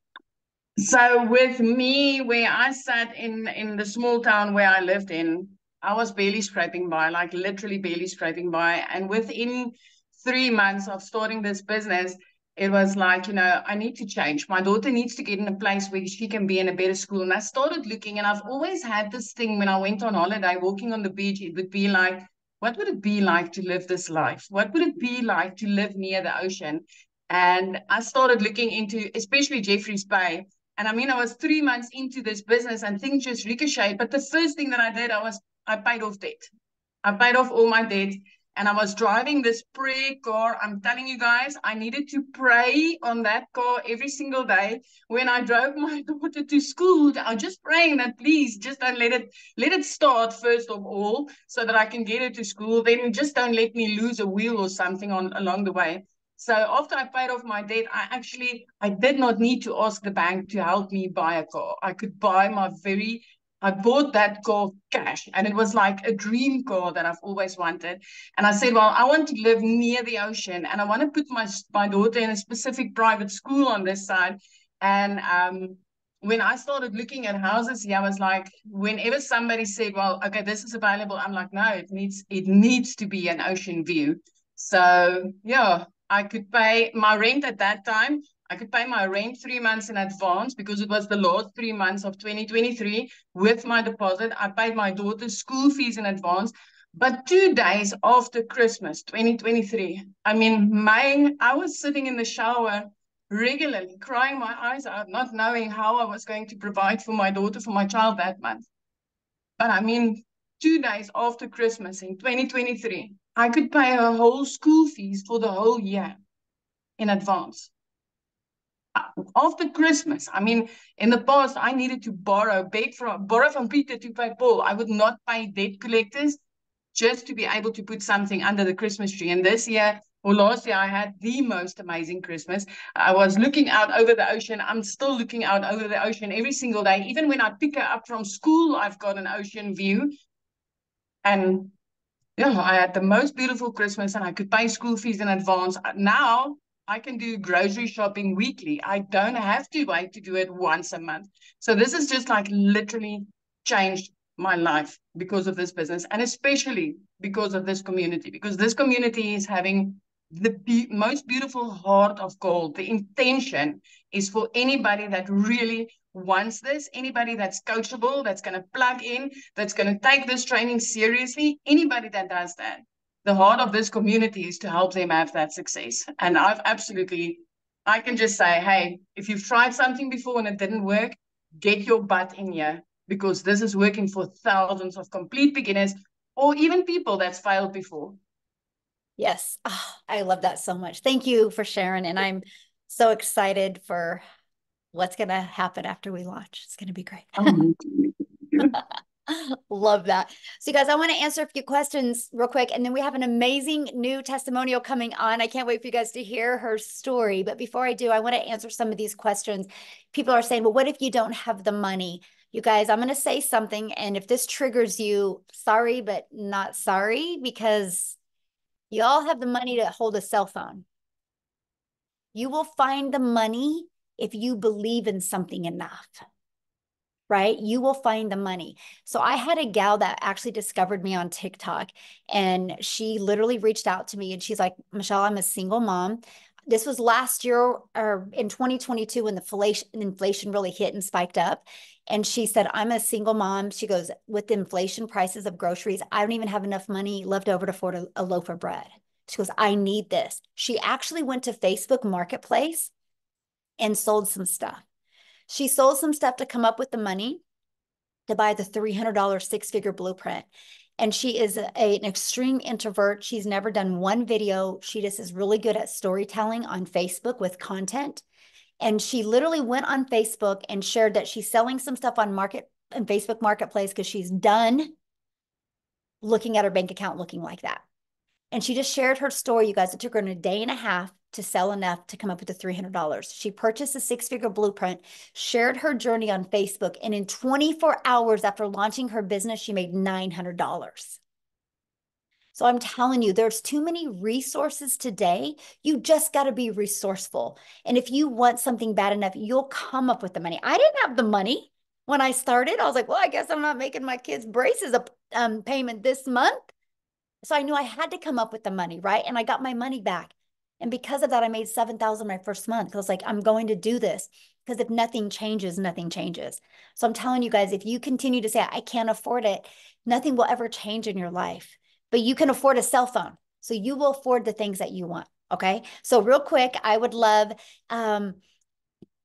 Speaker 6: So with me where i sat in in the small town where i lived in i was barely scraping by like literally barely scraping by. And within three months of starting this business it was like, you know, I need to change. My daughter needs to get in a place where she can be in a better school. And I started looking, and I've always had this thing when I went on holiday, walking on the beach, it would be like, what would it be like to live this life? What would it be like to live near the ocean? And I started looking into, especially Jeffreys Bay. And I mean, I was three months into this business and things just ricocheted. But the first thing that I did, I was, I paid off debt. I paid off all my debt and I was driving this prayer car. I'm telling you guys, I needed to pray on that car every single day. When I drove my daughter to school, I was just praying that please just don't let it let it start first of all, so that I can get her to school. Then just don't let me lose a wheel or something on along the way. So after I paid off my debt, I actually I did not need to ask the bank to help me buy a car. I could buy my very I bought that car cash and it was like a dream car that I've always wanted. And I said, well, I want to live near the ocean and I want to put my, my daughter in a specific private school on this side. And um, when I started looking at houses yeah, I was like, whenever somebody said, well, okay, this is available, I'm like, no, it needs, it needs to be an ocean view. So yeah, I could pay my rent at that time I could pay my rent three months in advance because it was the last three months of 2023 with my deposit. I paid my daughter's school fees in advance. But two days after Christmas 2023, I mean, my I was sitting in the shower regularly, crying my eyes out, not knowing how I was going to provide for my daughter, for my child that month. But I mean, two days after Christmas in 2023, I could pay her whole school fees for the whole year in advance after Christmas, I mean, in the past, I needed to borrow, beg from, borrow from Peter to pay Paul. I would not pay debt collectors just to be able to put something under the Christmas tree. And this year, or last year, I had the most amazing Christmas. I was looking out over the ocean. I'm still looking out over the ocean every single day. Even when I pick her up from school, I've got an ocean view. And yeah, I had the most beautiful Christmas and I could pay school fees in advance. Now I can do grocery shopping weekly. I don't have to wait to do it once a month. So this has just like literally changed my life because of this business and especially because of this community because this community is having the be most beautiful heart of gold the intention is for anybody that really wants this anybody that's coachable that's going to plug in that's going to take this training seriously anybody that does that the heart of this community is to help them have that success and i've absolutely i can just say hey if you've tried something before and it didn't work get your butt in here because this is working for thousands of complete beginners or even people that's failed before.
Speaker 1: Yes, oh, I love that so much. Thank you for sharing. And I'm so excited for what's going to happen after we launch. It's going to be great. Oh, Love that. So, you guys, I want to answer a few questions real quick. And then we have an amazing new testimonial coming on. I can't wait for you guys to hear her story. But before I do, I want to answer some of these questions. People are saying, well, what if you don't have the money? You guys, I'm going to say something. And if this triggers you, sorry, but not sorry, because you all have the money to hold a cell phone. You will find the money if you believe in something enough right? You will find the money. So I had a gal that actually discovered me on TikTok and she literally reached out to me and she's like, Michelle, I'm a single mom this was last year or in 2022 when the inflation, really hit and spiked up. And she said, I'm a single mom. She goes, with inflation prices of groceries, I don't even have enough money left over to afford a, a loaf of bread. She goes, I need this. She actually went to Facebook Marketplace and sold some stuff. She sold some stuff to come up with the money to buy the $300 six figure blueprint and she is a, an extreme introvert. She's never done one video. She just is really good at storytelling on Facebook with content. And she literally went on Facebook and shared that she's selling some stuff on market and Facebook Marketplace because she's done looking at her bank account looking like that. And she just shared her story, you guys. It took her in a day and a half to sell enough to come up with the $300. She purchased a six figure blueprint, shared her journey on Facebook, and in 24 hours after launching her business, she made $900. So I'm telling you, there's too many resources today. You just got to be resourceful. And if you want something bad enough, you'll come up with the money. I didn't have the money when I started. I was like, well, I guess I'm not making my kids' braces a um, payment this month. So I knew I had to come up with the money, right? And I got my money back. And because of that, I made 7,000 my first month. I was like, I'm going to do this because if nothing changes, nothing changes. So I'm telling you guys, if you continue to say, I can't afford it, nothing will ever change in your life. But you can afford a cell phone. So you will afford the things that you want. Okay. So, real quick, I would love, um,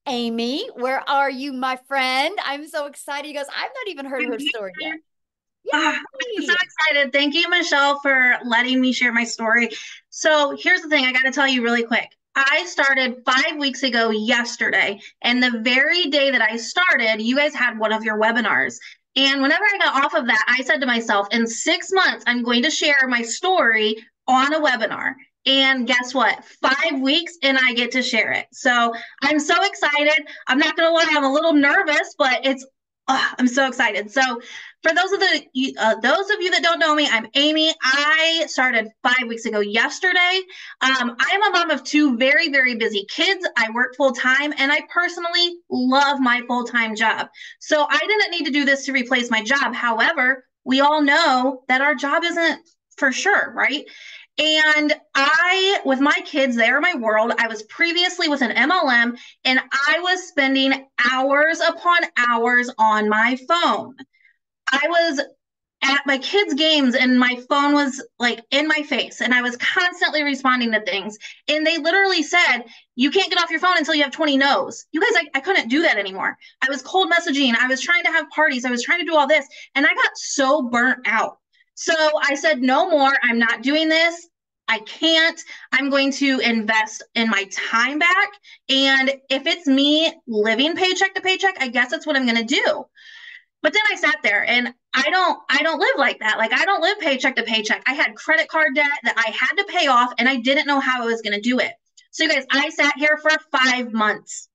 Speaker 1: Amy, where are you, my friend? I'm so excited. You guys, I've not even heard her story yet.
Speaker 7: Yeah. Ah, I'm so excited. Thank you, Michelle, for letting me share my story. So here's the thing I got to tell you really quick. I started five weeks ago yesterday. And the very day that I started, you guys had one of your webinars. And whenever I got off of that, I said to myself, in six months, I'm going to share my story on a webinar. And guess what? Five weeks and I get to share it. So I'm so excited. I'm not going to lie, I'm a little nervous, but it's Oh, I'm so excited. So, for those of the uh, those of you that don't know me, I'm Amy. I started five weeks ago yesterday. Um, I am a mom of two very very busy kids. I work full time, and I personally love my full time job. So I didn't need to do this to replace my job. However, we all know that our job isn't for sure, right? And I, with my kids, they are my world. I was previously with an MLM and I was spending hours upon hours on my phone. I was at my kids' games and my phone was like in my face and I was constantly responding to things. And they literally said, You can't get off your phone until you have 20 no's. You guys, I, I couldn't do that anymore. I was cold messaging. I was trying to have parties. I was trying to do all this. And I got so burnt out. So I said, no more. I'm not doing this. I can't. I'm going to invest in my time back. And if it's me living paycheck to paycheck, I guess that's what I'm going to do. But then I sat there and I don't I don't live like that. Like I don't live paycheck to paycheck. I had credit card debt that I had to pay off and I didn't know how I was going to do it. So you guys, I sat here for 5 months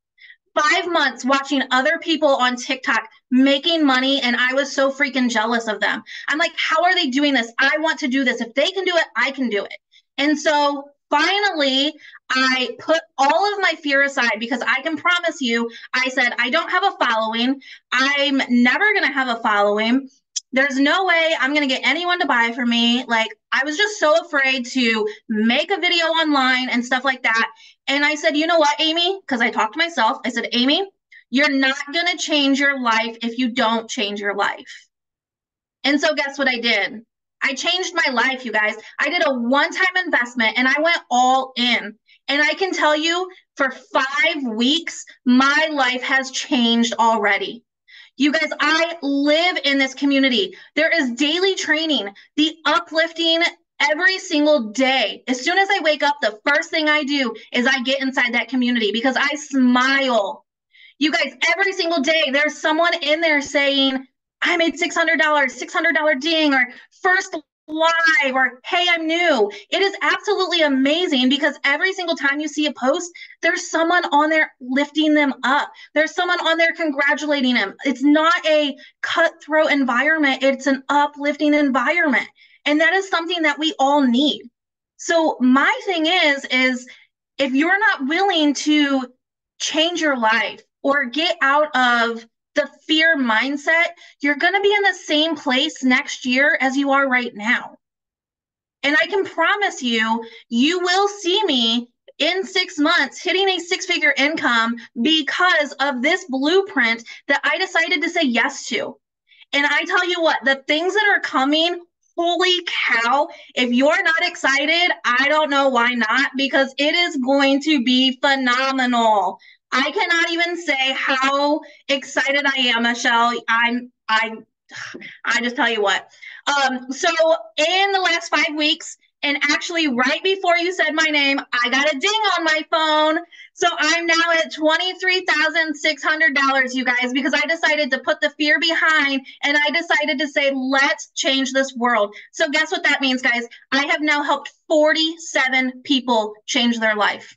Speaker 7: five months watching other people on TikTok making money, and I was so freaking jealous of them. I'm like, how are they doing this? I want to do this. If they can do it, I can do it. And so finally, I put all of my fear aside because I can promise you, I said, I don't have a following. I'm never going to have a following. There's no way I'm going to get anyone to buy for me. Like, I was just so afraid to make a video online and stuff like that. And I said, you know what, Amy? Because I talked to myself. I said, Amy, you're not going to change your life if you don't change your life. And so, guess what I did? I changed my life, you guys. I did a one time investment and I went all in. And I can tell you for five weeks, my life has changed already. You guys, I live in this community. There is daily training, the uplifting every single day. As soon as I wake up, the first thing I do is I get inside that community because I smile. You guys, every single day, there's someone in there saying, I made $600, $600 ding, or first live or hey i'm new. It is absolutely amazing because every single time you see a post there's someone on there lifting them up. There's someone on there congratulating them. It's not a cutthroat environment. It's an uplifting environment. And that is something that we all need. So my thing is is if you're not willing to change your life or get out of the fear mindset, you're going to be in the same place next year as you are right now. And I can promise you, you will see me in six months hitting a six figure income because of this blueprint that I decided to say yes to. And I tell you what, the things that are coming, holy cow, if you're not excited, I don't know why not, because it is going to be phenomenal. I cannot even say how excited I am, Michelle. I'm I I just tell you what. Um, so in the last five weeks, and actually right before you said my name, I got a ding on my phone. So I'm now at $23,600, you guys, because I decided to put the fear behind and I decided to say, let's change this world. So guess what that means, guys? I have now helped 47 people change their life.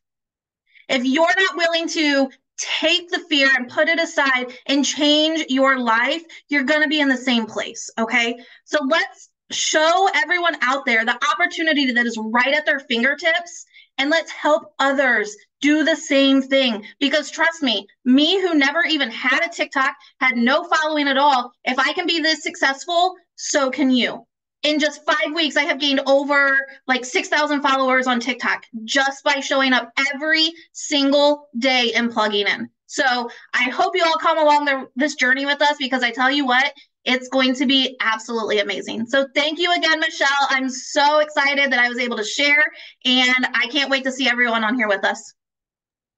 Speaker 7: If you're not willing to take the fear and put it aside and change your life, you're going to be in the same place. Okay. So let's show everyone out there the opportunity that is right at their fingertips and let's help others do the same thing. Because trust me, me who never even had a TikTok, had no following at all, if I can be this successful, so can you in just five weeks, I have gained over like 6,000 followers on TikTok just by showing up every single day and plugging in. So I hope you all come along the, this journey with us because I tell you what, it's going to be absolutely amazing. So thank you again, Michelle. I'm so excited that I was able to share, and I can't wait to see everyone on here with us.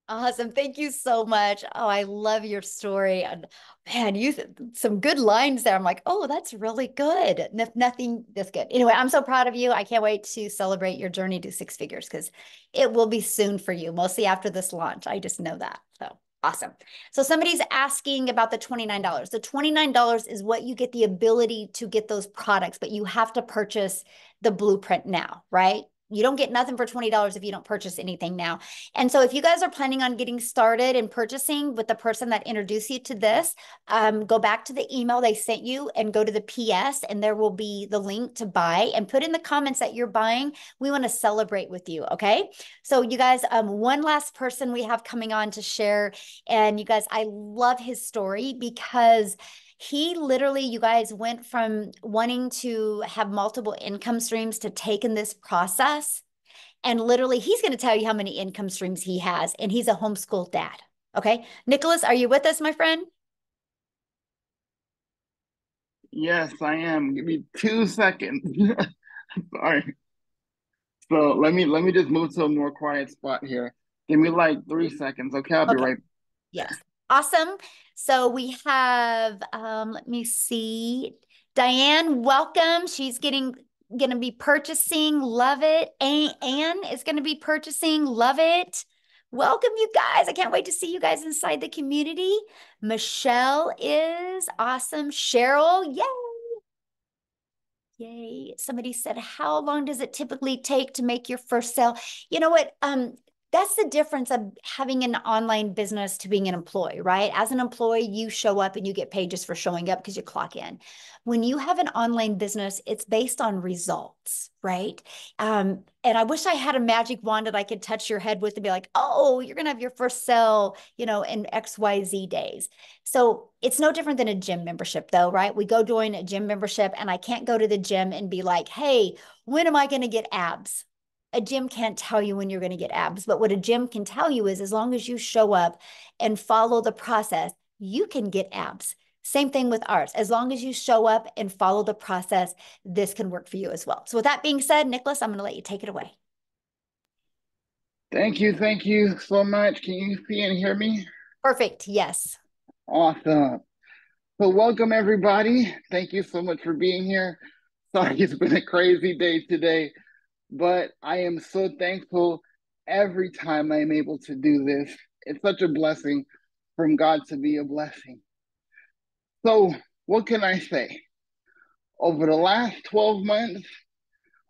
Speaker 1: Awesome. Thank you so much. Oh, I love your story. And man, you some good lines there. I'm like, oh, that's really good. If nothing this good. Anyway, I'm so proud of you. I can't wait to celebrate your journey to six figures because it will be soon for you, mostly after this launch. I just know that. So awesome. So somebody's asking about the $29. The $29 is what you get the ability to get those products, but you have to purchase the blueprint now, right? You don't get nothing for $20 if you don't purchase anything now. And so if you guys are planning on getting started and purchasing with the person that introduced you to this, um, go back to the email they sent you and go to the PS and there will be the link to buy and put in the comments that you're buying. We want to celebrate with you. Okay. So you guys, um, one last person we have coming on to share. And you guys, I love his story because he literally, you guys, went from wanting to have multiple income streams to taking this process. And literally, he's going to tell you how many income streams he has. And he's a homeschool dad. Okay. Nicholas, are you with us, my friend?
Speaker 8: Yes, I am. Give me two seconds. Sorry. So let me let me just move to a more quiet spot here. Give me like three mm-hmm. seconds. Okay, I'll be right.
Speaker 1: Yes. Awesome. So we have, um, let me see, Diane, welcome. She's getting going to be purchasing. Love it. Anne is going to be purchasing. Love it. Welcome, you guys. I can't wait to see you guys inside the community. Michelle is awesome. Cheryl, yay. Yay. Somebody said, how long does it typically take to make your first sale? You know what? Um, that's the difference of having an online business to being an employee, right? As an employee, you show up and you get paid just for showing up because you clock in. When you have an online business, it's based on results, right? Um, and I wish I had a magic wand that I could touch your head with and be like, oh, you're going to have your first sell, you know, in XYZ days. So it's no different than a gym membership, though, right? We go join a gym membership, and I can't go to the gym and be like, hey, when am I going to get abs? A gym can't tell you when you're going to get abs, but what a gym can tell you is as long as you show up and follow the process, you can get abs. Same thing with ours. As long as you show up and follow the process, this can work for you as well. So, with that being said, Nicholas, I'm going to let you take it away.
Speaker 8: Thank you. Thank you so much. Can you see and hear me?
Speaker 1: Perfect. Yes.
Speaker 8: Awesome. So, welcome everybody. Thank you so much for being here. Sorry, it's been a crazy day today but I am so thankful every time I'm able to do this. It's such a blessing from God to be a blessing. So, what can I say? Over the last 12 months,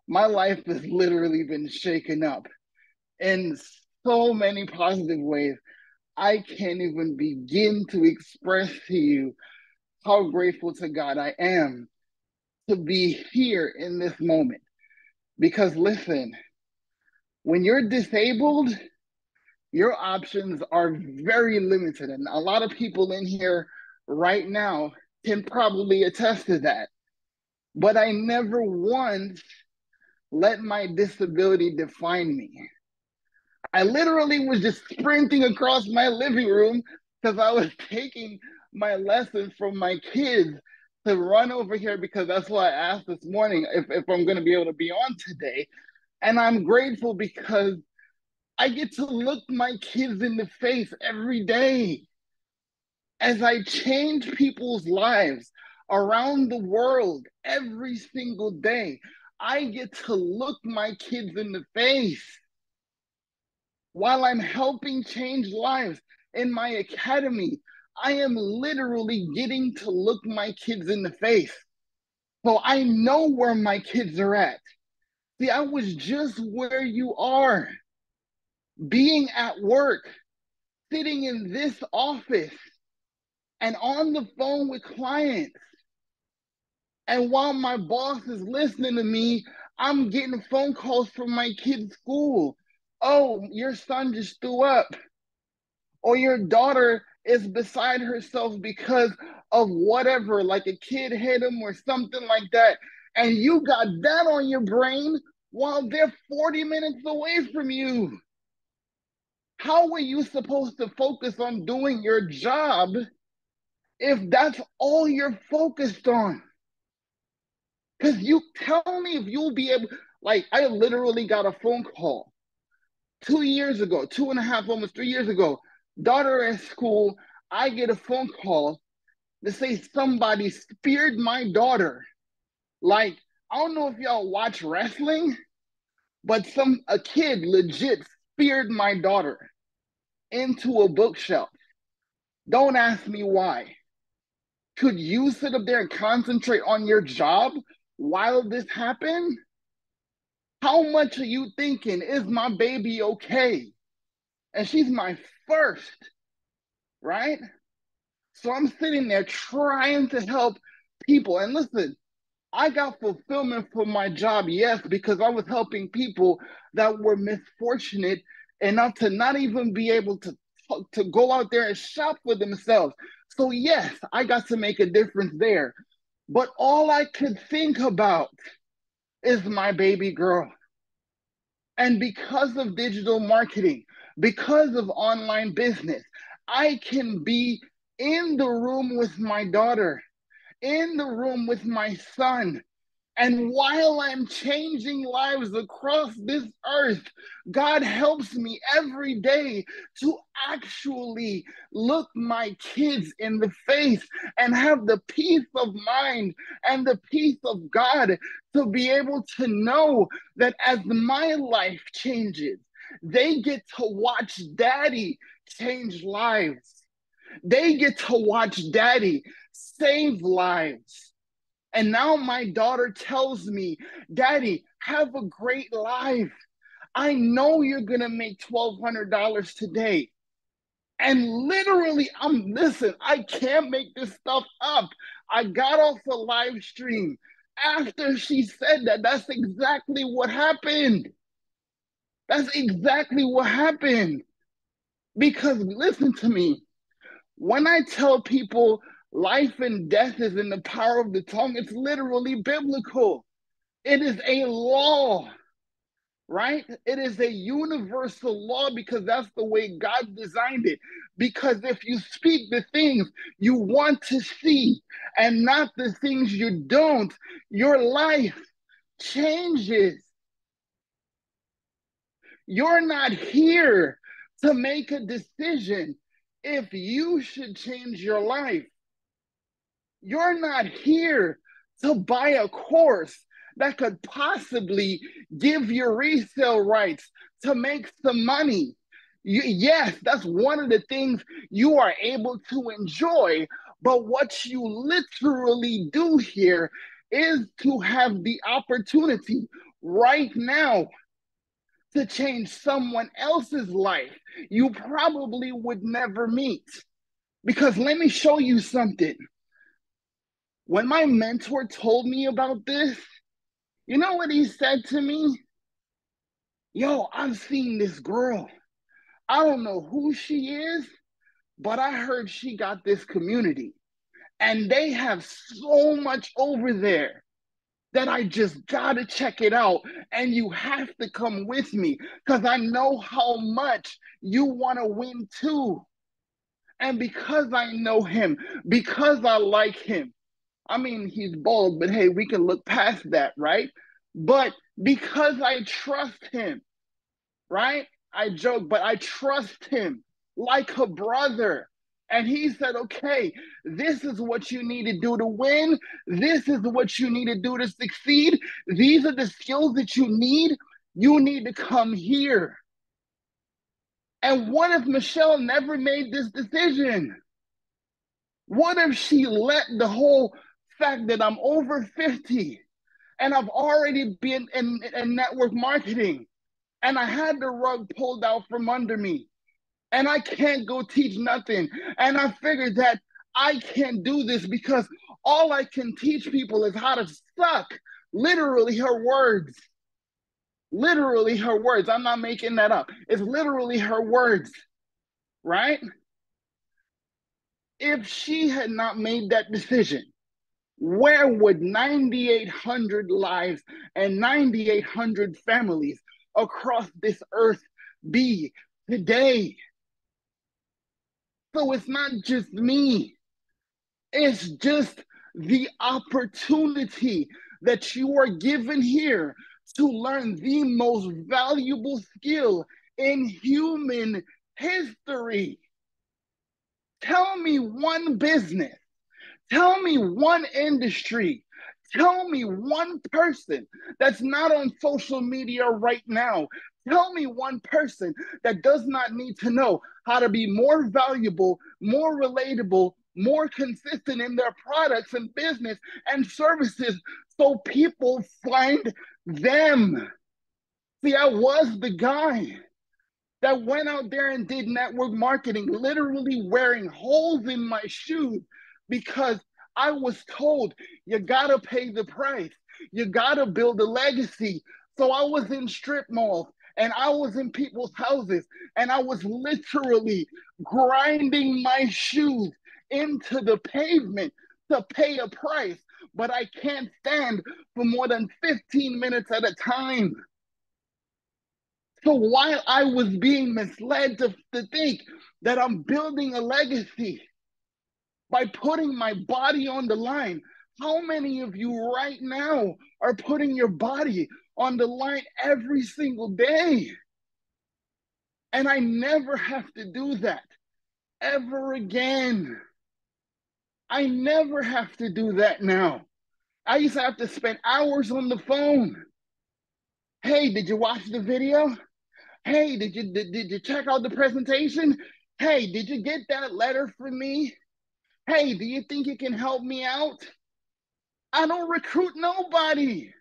Speaker 8: my life has literally been shaken up in so many positive ways. I can't even begin to express to you how grateful to God I am to be here in this moment. Because listen, when you're disabled, your options are very limited. And a lot of people in here right now can probably attest to that. But I never once let my disability define me. I literally was just sprinting across my living room because I was taking my lessons from my kids to run over here because that's why I asked this morning if, if I'm going to be able to be on today. And I'm grateful because I get to look my kids in the face every day as I change people's lives around the world every single day. I get to look my kids in the face while I'm helping change lives in my academy, I am literally getting to look my kids in the face. So I know where my kids are at. See, I was just where you are, being at work, sitting in this office, and on the phone with clients. And while my boss is listening to me, I'm getting phone calls from my kid's school. Oh, your son just threw up. Or your daughter is beside herself because of whatever, like a kid hit him or something like that. And you got that on your brain while they're 40 minutes away from you. How are you supposed to focus on doing your job if that's all you're focused on? Because you tell me if you'll be able, like, I literally got a phone call two years ago, two and a half, almost three years ago daughter at school, I get a phone call to say somebody speared my daughter. Like, I don't know if y'all watch wrestling, but some a kid legit speared my daughter into a bookshelf. Don't ask me why. Could you sit up there and concentrate on your job while this happened? How much are you thinking? Is my baby okay? And she's my first, right? So I'm sitting there trying to help people. And listen, I got fulfillment from my job, yes, because I was helping people that were misfortunate enough to not even be able to to go out there and shop for themselves. So yes, I got to make a difference there. But all I could think about is my baby girl. And because of digital marketing, because of online business, I can be in the room with my daughter, in the room with my son, and while I'm changing lives across this earth, God helps me every day to actually look my kids in the face and have the peace of mind and the peace of God to be able to know that as my life changes, they get to watch daddy change lives. They get to watch daddy save lives. And now my daughter tells me, Daddy, have a great life. I know you're going to make $1,200 today. And literally, I'm listen, I can't make this stuff up. I got off the live stream after she said that. That's exactly what happened. That's exactly what happened. Because listen to me, when I tell people life and death is in the power of the tongue, it's literally biblical. It is a law right? It is a universal law because that's the way God designed it. Because if you speak the things you want to see and not the things you don't, your life changes. You're not here to make a decision if you should change your life. You're not here to buy a course that could possibly give you resale rights to make some money. You, yes, that's one of the things you are able to enjoy. But what you literally do here is to have the opportunity right now to change someone else's life you probably would never meet. Because let me show you something. When my mentor told me about this, you know what he said to me? Yo, I've seen this girl. I don't know who she is, but I heard she got this community. And they have so much over there that I just gotta check it out. And you have to come with me because I know how much you wanna win too. And because I know him, because I like him, I mean, he's bald, but hey, we can look past that, right? But because I trust him, right? I joke, but I trust him like a brother. And he said, okay, this is what you need to do to win. This is what you need to do to succeed. These are the skills that you need. You need to come here. And what if Michelle never made this decision? What if she let the whole fact that I'm over 50 and I've already been in, in network marketing and I had the rug pulled out from under me and I can't go teach nothing. And I figured that I can't do this because all I can teach people is how to suck literally her words. Literally her words. I'm not making that up. It's literally her words, right? If she had not made that decision, where would 9,800 lives and 9,800 families across this earth be today? So it's not just me, it's just the opportunity that you are given here to learn the most valuable skill in human history. Tell me one business Tell me one industry, tell me one person that's not on social media right now. Tell me one person that does not need to know how to be more valuable, more relatable, more consistent in their products and business and services so people find them. See, I was the guy that went out there and did network marketing, literally wearing holes in my shoes because I was told you gotta pay the price. You gotta build a legacy. So I was in strip malls and I was in people's houses and I was literally grinding my shoes into the pavement to pay a price, but I can't stand for more than 15 minutes at a time. So while I was being misled to, to think that I'm building a legacy, by putting my body on the line. How many of you right now are putting your body on the line every single day? And I never have to do that ever again. I never have to do that now. I used to have to spend hours on the phone. Hey, did you watch the video? Hey, did you did, did you check out the presentation? Hey, did you get that letter from me? Hey, do you think you can help me out? I don't recruit nobody.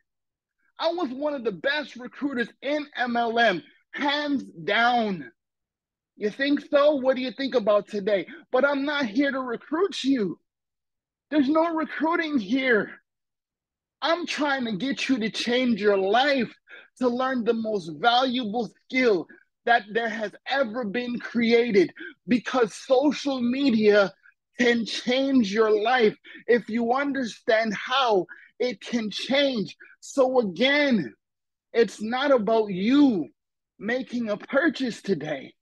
Speaker 8: I was one of the best recruiters in MLM, hands down. You think so? What do you think about today? But I'm not here to recruit you. There's no recruiting here. I'm trying to get you to change your life, to learn the most valuable skill that there has ever been created because social media can change your life if you understand how it can change. So, again, it's not about you making a purchase today.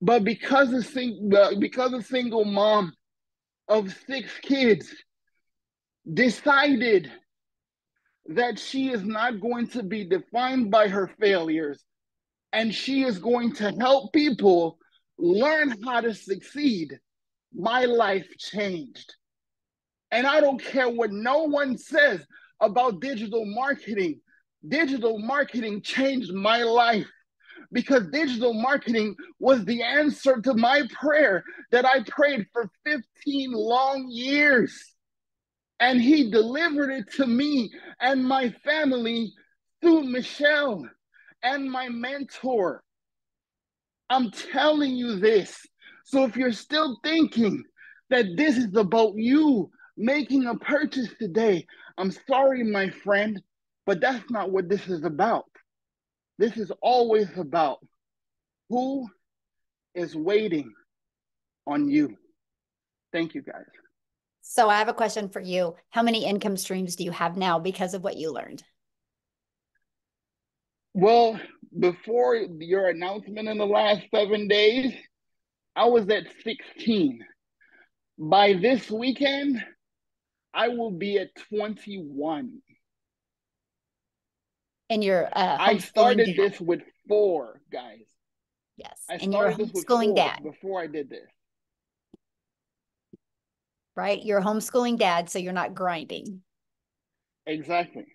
Speaker 8: But because a, sing- because a single mom of six kids decided that she is not going to be defined by her failures and she is going to help people learn how to succeed, my life changed. And I don't care what no one says about digital marketing. Digital marketing changed my life because digital marketing was the answer to my prayer that I prayed for 15 long years. And he delivered it to me and my family through Michelle and my mentor. I'm telling you this. So if you're still thinking that this is about you making a purchase today, I'm sorry, my friend, but that's not what this is about. This is always about who is waiting on you. Thank you, guys.
Speaker 1: So I have a question for you. How many income streams do you have now because of what you learned?
Speaker 8: Well, before your announcement in the last seven days, I was at 16. By this weekend, I will be at 21.
Speaker 1: And you're uh,
Speaker 8: I started
Speaker 1: dad.
Speaker 8: this with four guys.
Speaker 1: Yes.
Speaker 8: I
Speaker 1: and you're a
Speaker 8: started this with
Speaker 1: homeschooling dad,
Speaker 8: before I did this.
Speaker 1: right? You're a homeschooling dad, so you're not grinding.
Speaker 8: Exactly.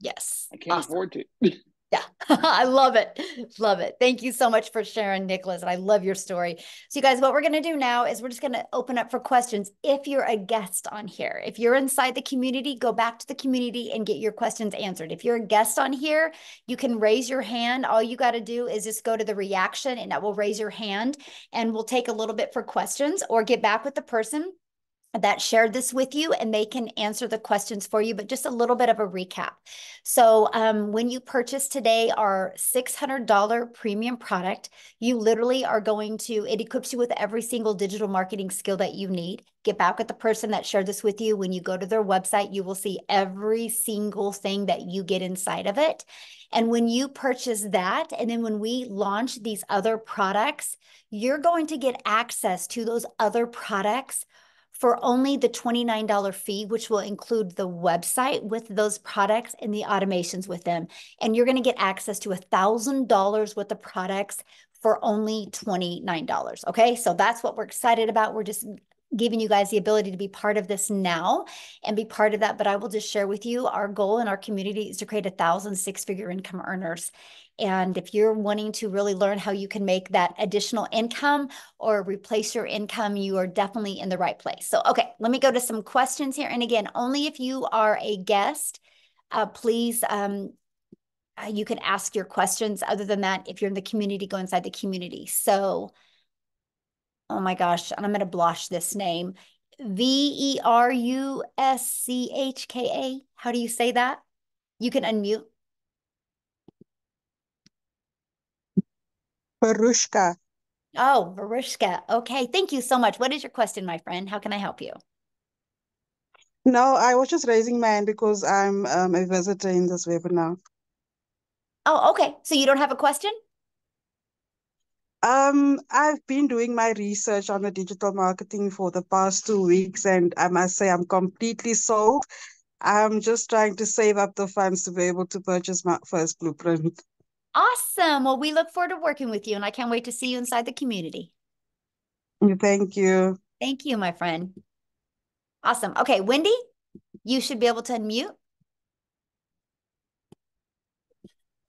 Speaker 1: Yes.
Speaker 8: I can't
Speaker 1: Awesome.
Speaker 8: afford to.
Speaker 1: Yeah, I love it. Love it. Thank you so much for sharing, Nicholas. And I love your story. So, you guys, what we're going to do now is we're just going to open up for questions. If you're a guest on here, if you're inside the community, go back to the community and get your questions answered. If you're a guest on here, you can raise your hand. All you got to do is just go to the reaction and that will raise your hand and we'll take a little bit for questions or get back with the person that shared this with you and they can answer the questions for you, but just a little bit of a recap. So um, when you purchase today our $600 premium product, you literally are going to, it equips you with every single digital marketing skill that you need. Get back with the person that shared this with you. When you go to their website, you will see every single thing that you get inside of it. And when you purchase that, and then when we launch these other products, you're going to get access to those other products for only the $29 fee, which will include the website with those products and the automations with them. And you're going to get access to $1,000 worth of products for only $29. Okay. So that's what we're excited about. We're just giving you guys the ability to be part of this now and be part of that. But I will just share with you our goal in our community is to create a thousand six figure income earners. And if you're wanting to really learn how you can make that additional income or replace your income, you are definitely in the right place. So, okay, let me go to some questions here. And again, only if you are a guest, uh, please um, uh, you can ask your questions. Other than that, if you're in the community, go inside the community. So, oh my gosh, and I'm going to blush this name. V E R U S C H K A. How do you say that? You can unmute.
Speaker 9: Barushka.
Speaker 1: Oh, Varushka. Okay. Thank you so much. What is your question, my friend? How can I help you?
Speaker 9: No, I was just raising my hand because I'm um, a visitor in this webinar.
Speaker 1: Oh, okay. So you don't have a question?
Speaker 9: Um, I've been doing my research on the digital marketing for the past two weeks, and I must say I'm completely sold. I'm just trying to save up the funds to be able to purchase my first blueprint.
Speaker 1: Awesome. Well, we look forward to working with you, and I can't wait to see you inside the community.
Speaker 9: Thank you.
Speaker 1: Thank you, my friend. Awesome. Okay, Wendy, you should be able to unmute.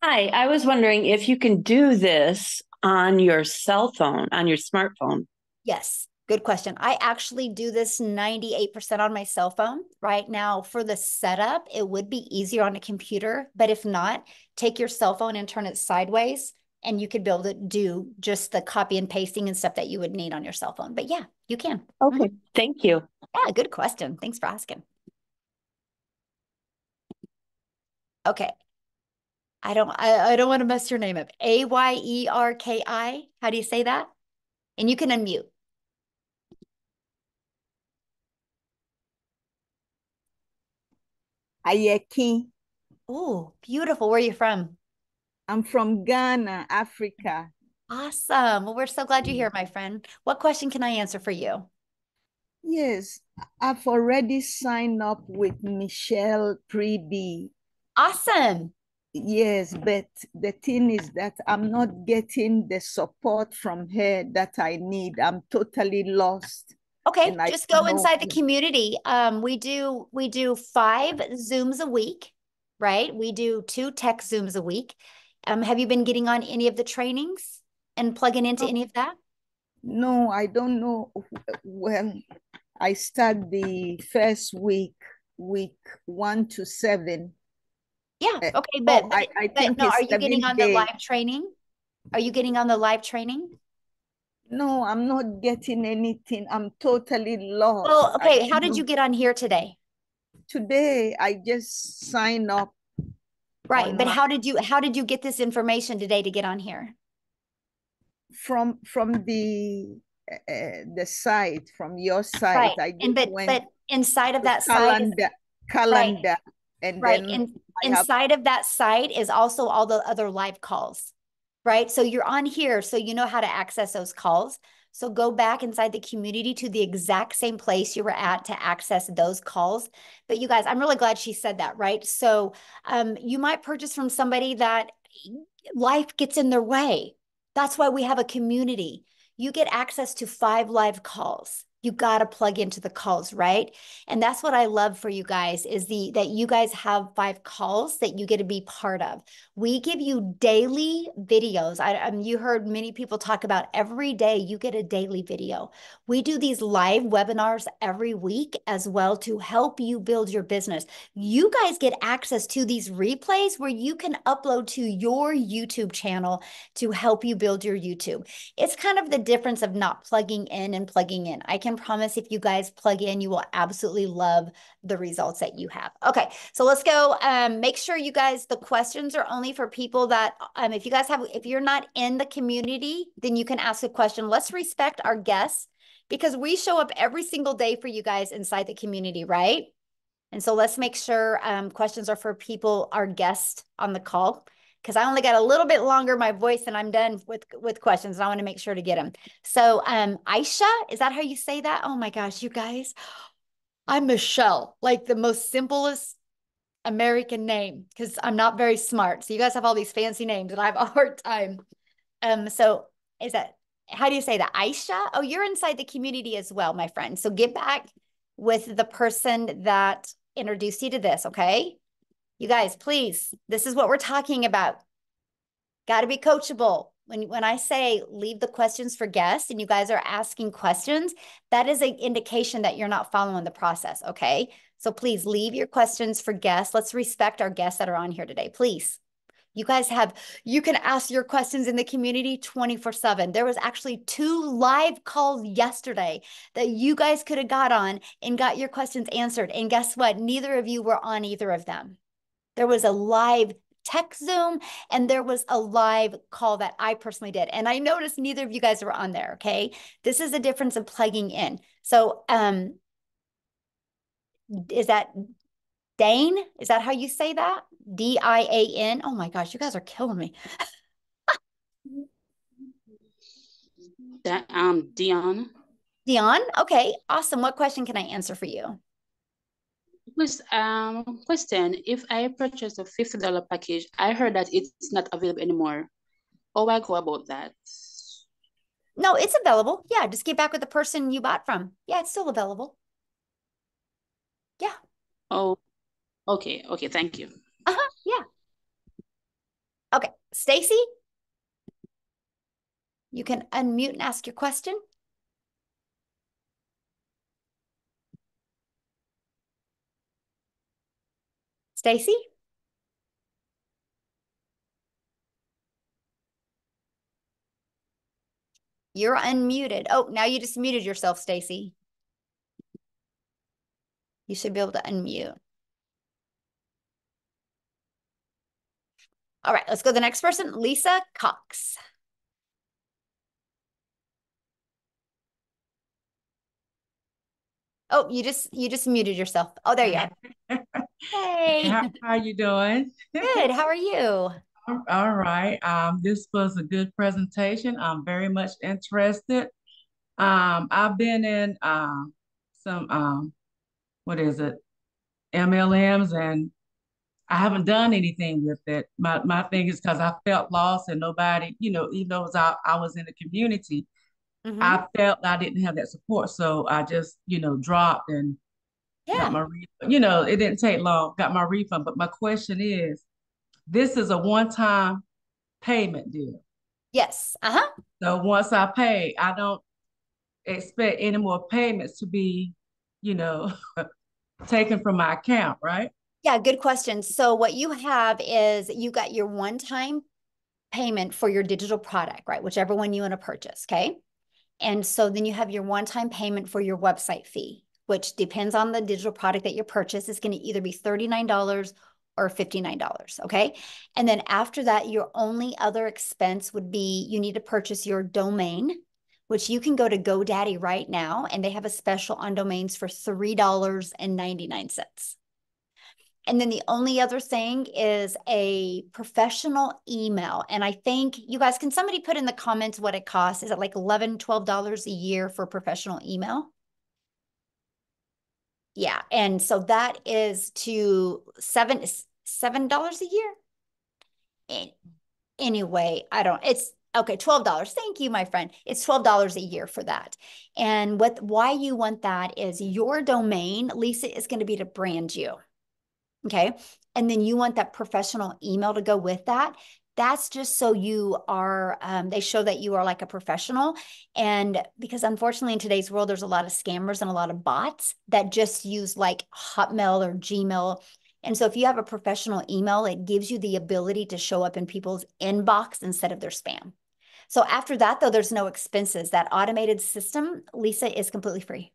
Speaker 10: Hi, I was wondering if you can do this on your cell phone, on your smartphone.
Speaker 1: Yes, Good question. I actually do this 98% on my cell phone right now. For the setup, it would be easier on a computer, but if not, take your cell phone and turn it sideways and you could be able to do just the copy and pasting and stuff that you would need on your cell phone. But yeah, you can.
Speaker 10: Okay, mm -hmm. thank you.
Speaker 1: Yeah, good question. Thanks for asking. Okay. I don't I, I don't want to mess your name up. A Y E R K I. How do you say that? And you can unmute.
Speaker 11: Ayeki.
Speaker 1: Oh, beautiful. Where are you from?
Speaker 11: I'm from Ghana, Africa.
Speaker 1: Awesome. Well, we're so glad you're here, my friend. What question can I answer for you?
Speaker 11: Yes, I've already signed up with Michelle Pridi.
Speaker 1: Awesome.
Speaker 11: Yes, but the thing is that I'm not getting the support from her that I need. I'm totally lost.
Speaker 1: Okay, just go inside the community. Um, we do we do five Zooms a week, right? We do two tech Zooms a week. Um, have you been getting on any of the trainings and plugging into any of that?
Speaker 11: No, I don't know. Well, I start the first week, week one to seven.
Speaker 1: Yeah. Eh, okay, but, but I, I but think no, are you getting on the live training? Are you getting on the live training?
Speaker 11: No, I'm not getting anything. I'm totally lost.
Speaker 1: Well, okay. How did you get on here today?
Speaker 11: Today, I just signed up.
Speaker 1: Right, but my... how did you how did you get this information today to get on here?
Speaker 11: From from the uh, the site from your site.
Speaker 1: Right. and but but inside of that
Speaker 11: calendar,
Speaker 1: site
Speaker 11: calendar, right. and
Speaker 1: right. and inside of that site is also all the other live calls right? So you're on here, so you know how to access those calls. So go back inside the community to the exact same place you were at to access those calls. But you guys, I'm really glad she said that, right? So um, you might purchase from somebody that life gets in their way. That's why we have a community. You get access to five live calls you got to plug into the calls right? And that's what i love for you guys is the that you guys have five calls that you get to be part of. We give you daily videos. I um, you heard many people talk about every day you get a daily video. We do these live webinars every week as well to help you build your business. You guys get access to these replays where you can upload to your youtube channel to help you build your youtube. It's kind of the difference of not plugging in and plugging in. I can can promise if you guys plug in, you will absolutely love the results that you have. Okay, so let's go. Um, make sure you guys, the questions are only for people that, um, if you guys have, if you're not in the community, then you can ask a question. Let's respect our guests because we show up every single day for you guys inside the community, right? And so let's make sure um, questions are for people, our guests on the call because I only got a little bit longer my voice and I'm done with with questions. And I want to make sure to get them. So um Aisha, is that how you say that? Oh my gosh, you guys. I'm Michelle, like the most simplest American name because I'm not very smart. So you guys have all these fancy names and I have a hard time. Um, so is that how do you say that? Aisha? Oh, you're inside the community as well, my friend. So get back with the person that introduced you to this, okay? You guys, please, this is what we're talking about. Got to be coachable. When, when I say leave the questions for guests and you guys are asking questions, that is an indication that you're not following the process, okay? So please leave your questions for guests. Let's respect our guests that are on here today, please. You guys have, you can ask your questions in the community 24 7. There was actually two live calls yesterday that you guys could have got on and got your questions answered. And guess what? Neither of you were on either of them. There was a live tech Zoom and there was a live call that I personally did. And I noticed neither of you guys were on there. Okay. This is the difference of plugging in. So, um, is that Dane? Is that how you say that? D I A N. Oh my gosh, you guys are killing me.
Speaker 12: that um Dion.
Speaker 1: Dion. Okay, awesome. What question can I answer for you?
Speaker 12: Please, um, question, if I purchase a $50 package, I heard that it's not available anymore. How I go about that?
Speaker 1: No, it's available. Yeah, just get back with the person you bought from. Yeah, it's still available. Yeah.
Speaker 12: Oh, okay. Okay, thank you.
Speaker 1: Uh-huh, yeah. Okay, Stacy, you can unmute and ask your question. Stacy? You're unmuted. Oh, now you just muted yourself, Stacy. You should be able to unmute. All right, let's go to the next person, Lisa Cox. Oh, you just you just muted yourself. Oh, there you are. Hey.
Speaker 13: How are you doing?
Speaker 1: Good. How are you?
Speaker 13: All right. Um, this was a good presentation. I'm very much interested. Um, I've been in um some um what is it? MLMs and I haven't done anything with it. My my thing is because I felt lost and nobody, you know, even though I, I was in the community,
Speaker 1: Mhm.
Speaker 13: I felt I didn't have that support. So I just, you know, dropped and
Speaker 1: Yeah.
Speaker 13: got my refund. You know, it didn't take long, got my refund. But my question is, this is a one-time payment deal.
Speaker 1: Yes. Uh-huh.
Speaker 13: So once I pay, I don't expect any more payments to be, you know, taken from my account, right?
Speaker 1: Yeah, good question. So what you have is you got your one-time payment for your digital product, right? Whichever one you want to purchase, okay? And so then you have your one-time payment for your website fee, which depends on the digital product that you purchase. It's going to either be $39 or $59, okay? And then after that, your only other expense would be you need to purchase your domain, which you can go to GoDaddy right now, and they have a special on domains for $3.99. And then the only other thing is a professional email. And I think you guys, can somebody put in the comments what it costs? Is it like $11, $12 a year for professional email? Yeah. And so that is to seven, seven dollars a year. An- Anyway, I don't, it's okay, $12. Thank you, my friend. It's $12 a year for that. And what why you want that is your domain, Lisa, is going to be to brand you. Okay. And then you want that professional email to go with that. That's just so you are, um, they show that you are like a professional. And because unfortunately in today's world, there's a lot of scammers and a lot of bots that just use like Hotmail or Gmail. And so if you have a professional email, it gives you the ability to show up in people's inbox instead of their spam. So after that, though, there's no expenses. That automated system, Lisa, is completely free.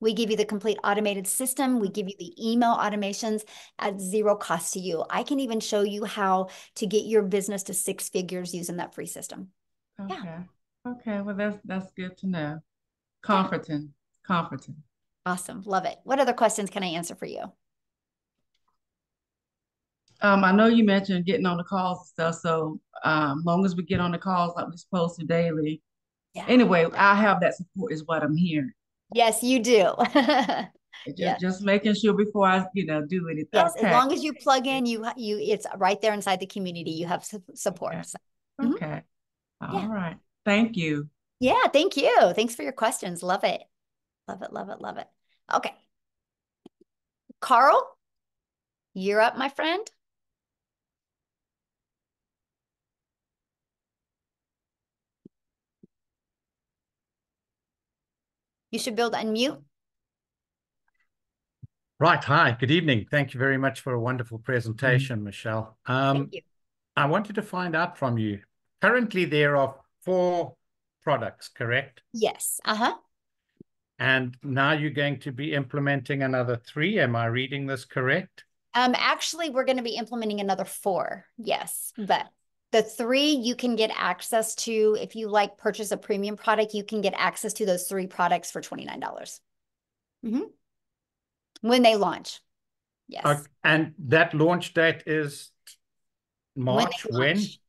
Speaker 1: We give you the complete automated system. We give you the email automations at zero cost to you. I can even show you how to get your business to six figures using that free system.
Speaker 13: Okay. Okay. Well, that's that's good to know. Comforting. Comforting.
Speaker 1: Awesome. Love it. What other questions can I answer for you?
Speaker 13: Um, I know you mentioned getting on the calls and stuff. So um, long as we get on the calls like we're supposed to daily.
Speaker 1: Yeah.
Speaker 13: Anyway, I have that support is what I'm hearing.
Speaker 1: Yes, you do.
Speaker 13: Just,
Speaker 1: Yeah.
Speaker 13: just making sure before I, you know, do anything.
Speaker 1: Yes,
Speaker 13: Okay.
Speaker 1: as long as you plug in, you you it's right there inside the community. You have su- support. So, mhm.
Speaker 13: Okay.
Speaker 1: Yeah.
Speaker 13: All right. Thank you.
Speaker 1: Yeah, thank you. Thanks for your questions. Love it. Love it, love it, love it. Okay. Carl, you're up, my friend. You should build unmute.
Speaker 14: Right. Hi. Good evening. Thank you very much for a wonderful presentation, Michelle. Um,
Speaker 1: Thank you.
Speaker 14: I wanted to find out from you. Currently, there are four products, correct?
Speaker 1: Yes. Uh-huh.
Speaker 14: And now you're going to be implementing another three. Am I reading this correct?
Speaker 1: Um, actually, we're going to be implementing another four. Yes, but the three you can get access to if you like purchase a premium product, you can get access to those three products for $29. dollars When they launch. Yes.
Speaker 14: Uh, and that launch date is
Speaker 1: When
Speaker 14: March when?
Speaker 1: launch.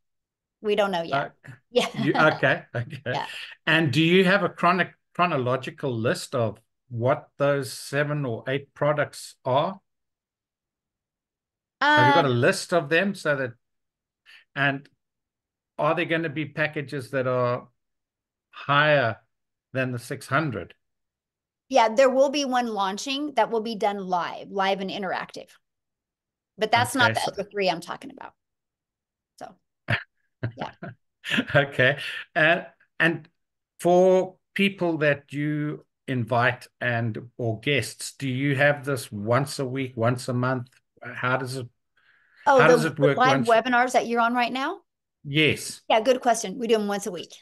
Speaker 1: We don't know yet.
Speaker 14: Uh,
Speaker 1: Yeah.
Speaker 14: you, okay. Okay.
Speaker 1: Yeah.
Speaker 14: And do you have a chronic chronological list of what those seven or eight products are? Have you got a
Speaker 1: Um,
Speaker 14: list of them so that, and are there going to be packages that are higher than the 600?
Speaker 1: yeah, there will be one launching that will be done live, live and interactive. But that's not the
Speaker 14: so-
Speaker 1: other three I'm talking about. So, yeah.
Speaker 14: Okay. And and for people that you invite and or guests, do you have this once a week, once a month, how does it
Speaker 1: Oh,
Speaker 14: how
Speaker 1: the
Speaker 14: does it work
Speaker 1: live
Speaker 14: once?
Speaker 1: webinars that you're on right now?
Speaker 14: Yes,
Speaker 1: Yeah, good question. We do them once a week.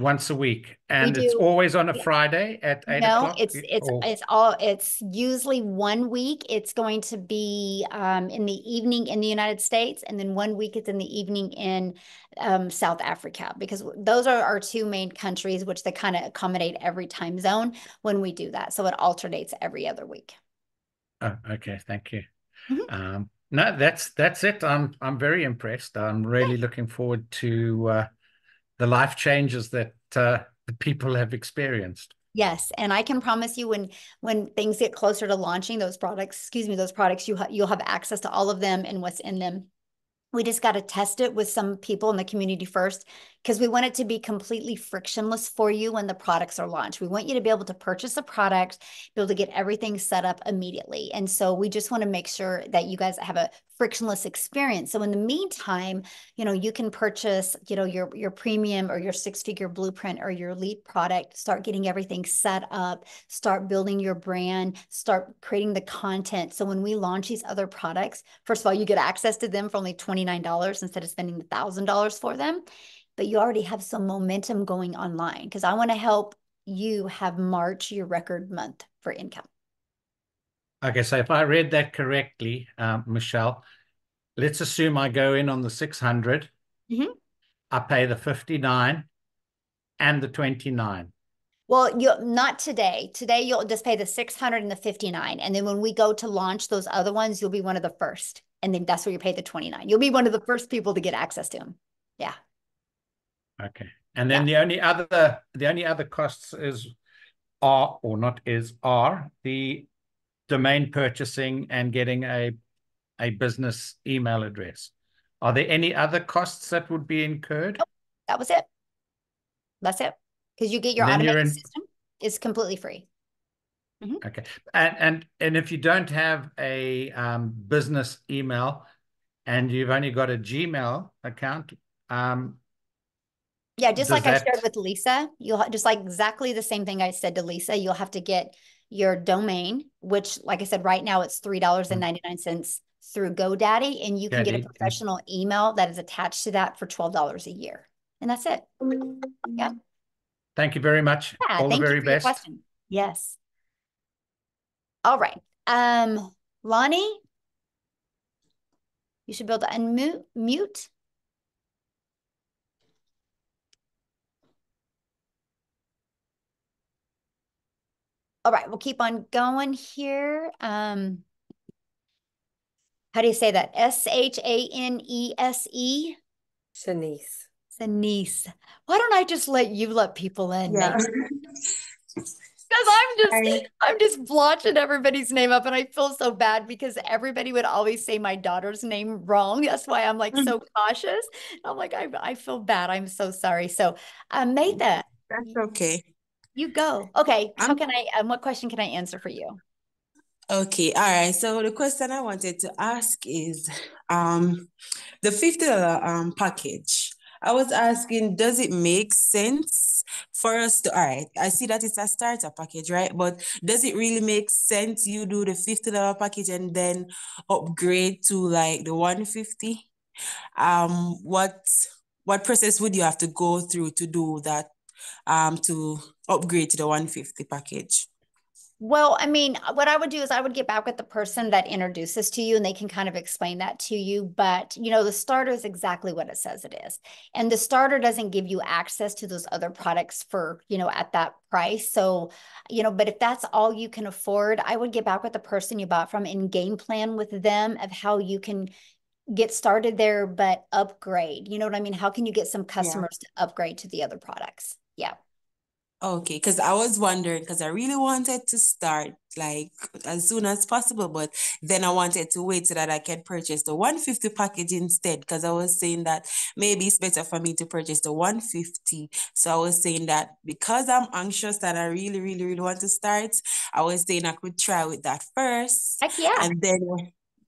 Speaker 14: once a week, and it's
Speaker 1: do-
Speaker 14: always on a
Speaker 1: yeah.
Speaker 14: Friday at eight
Speaker 1: No,
Speaker 14: o'clock.
Speaker 1: it's it's
Speaker 14: or-
Speaker 1: it's all it's usually one week it's going to be um in the evening in the United States and then one week it's in the evening in um South Africa because those are our two main countries which they kind of accommodate every time zone when we do that. So it alternates every other week.
Speaker 14: Oh, okay, thank you.
Speaker 1: Mhm.
Speaker 14: Um, no, that's that's it. I'm I'm very impressed. I'm really looking forward to uh, the life changes that uh, the people have experienced.
Speaker 1: Yes, and I can promise you when when things get closer to launching those products, excuse me, those products, you ha you'll have access to all of them and what's in them. We just got to test it with some people in the community first because we want it to be completely frictionless for you when the products are launched. We want you to be able to purchase a product, be able to get everything set up immediately. And so we just want to make sure that you guys have a frictionless experience. So in the meantime, you know, you can purchase, you know, your your premium or your six-figure blueprint or your elite product, start getting everything set up, start building your brand, start creating the content. So when we launch these other products, first of all, you get access to them for only $29 instead of spending the $1,000 for them. But you already have some momentum going online because I want to help you have March your record month for income.
Speaker 14: Okay, so if I read that correctly, um, Michelle, let's assume I go in on the 600.
Speaker 1: Mhm.
Speaker 14: I pay the 59 and the 29.
Speaker 1: Well, you not today. Today you'll just pay the 600 and the 59. And then when we go to launch those other ones, you'll be one of the first. And then that's where you pay the 29. You'll be one of the first people to get access to them. Yeah.
Speaker 14: Okay. And then the only other the only other costs is are or not is are the domain purchasing and getting a a business email address. Are there any other costs that would be incurred?
Speaker 1: That was it. That's it. Because you get your automated
Speaker 14: in-
Speaker 1: system is completely free.
Speaker 14: Okay. And and and if you don't have a um, business email and you've only got a Gmail account, um,
Speaker 1: Yeah, just
Speaker 14: Does
Speaker 1: like I
Speaker 14: that-
Speaker 1: shared with Lisa, you'll just like exactly the same thing I said to Lisa, you'll have to get your domain, which like I said, right now it's three dollars and ninety-nine cents through GoDaddy, and you can get a
Speaker 14: mm.
Speaker 1: professional email that is attached to that for twelve dollars a year. And that's it. Yeah.
Speaker 14: thank you very much.
Speaker 1: Yeah,
Speaker 14: All the very best.
Speaker 1: question. Yes. All right. Um, Lonnie, you should be able to unmute, mute. All right, we'll keep on going here. Um, how do you say that? S H A N E S E?
Speaker 2: Shanice.
Speaker 1: Denise. Why don't I just let you let people in?
Speaker 2: Yeah.
Speaker 1: Because I'm just I'm just blotching everybody's name up and I feel so bad because everybody would always say my daughter's name wrong. That's why I'm like so cautious. I'm like, I I feel bad. I'm so sorry. So uh Maytha,
Speaker 15: That's okay.
Speaker 1: You go. Okay. How can I um, what question can I answer for you?
Speaker 15: Okay, all right. So the question I wanted to ask is um the $50 um package. I was asking, does it make sense for us to, all right, I see that it's a starter package, right? But does it really make sense you do the $50 package and then upgrade to like the 150? Um, what what process would you have to go through to do that um to upgrade to the 150 package?
Speaker 1: Well, I mean, what I would do is I would get back with the person that introduces to you and they can kind of explain that to you. But, you know, the starter is exactly what it says it is. And the starter doesn't give you access to those other products for, you know, at that price. So, you know, but if that's all you can afford, I would get back with the person you bought from and game plan with them of how you can get started there, but upgrade. You know what I mean? How can you get some customers to upgrade to the other products? Yeah.
Speaker 15: Okay, because I was wondering, because I really wanted to start like as soon as possible, but then I wanted to wait so that I can purchase the 150 package instead, because I was saying that maybe it's better for me to purchase the 150. So I was saying that because I'm anxious that I really, really, really want to start, I was saying I could try with that first.
Speaker 1: Heck yeah.
Speaker 15: And then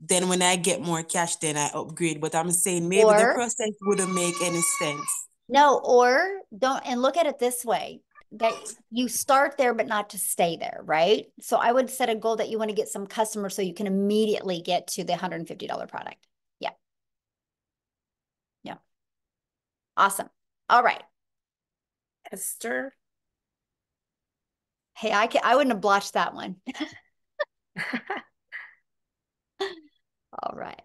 Speaker 15: then when I get more cash, then I upgrade. But I'm saying maybe the process wouldn't make any sense.
Speaker 1: No, or don't, and look at it this way. that you start there but not to stay there, right? So I would set a goal that you want to get some customers so you can immediately get to the $150 product. Yeah. Yeah. Awesome. All right.
Speaker 2: Esther.
Speaker 1: Hey, I can I wouldn't have blotched that one. All right.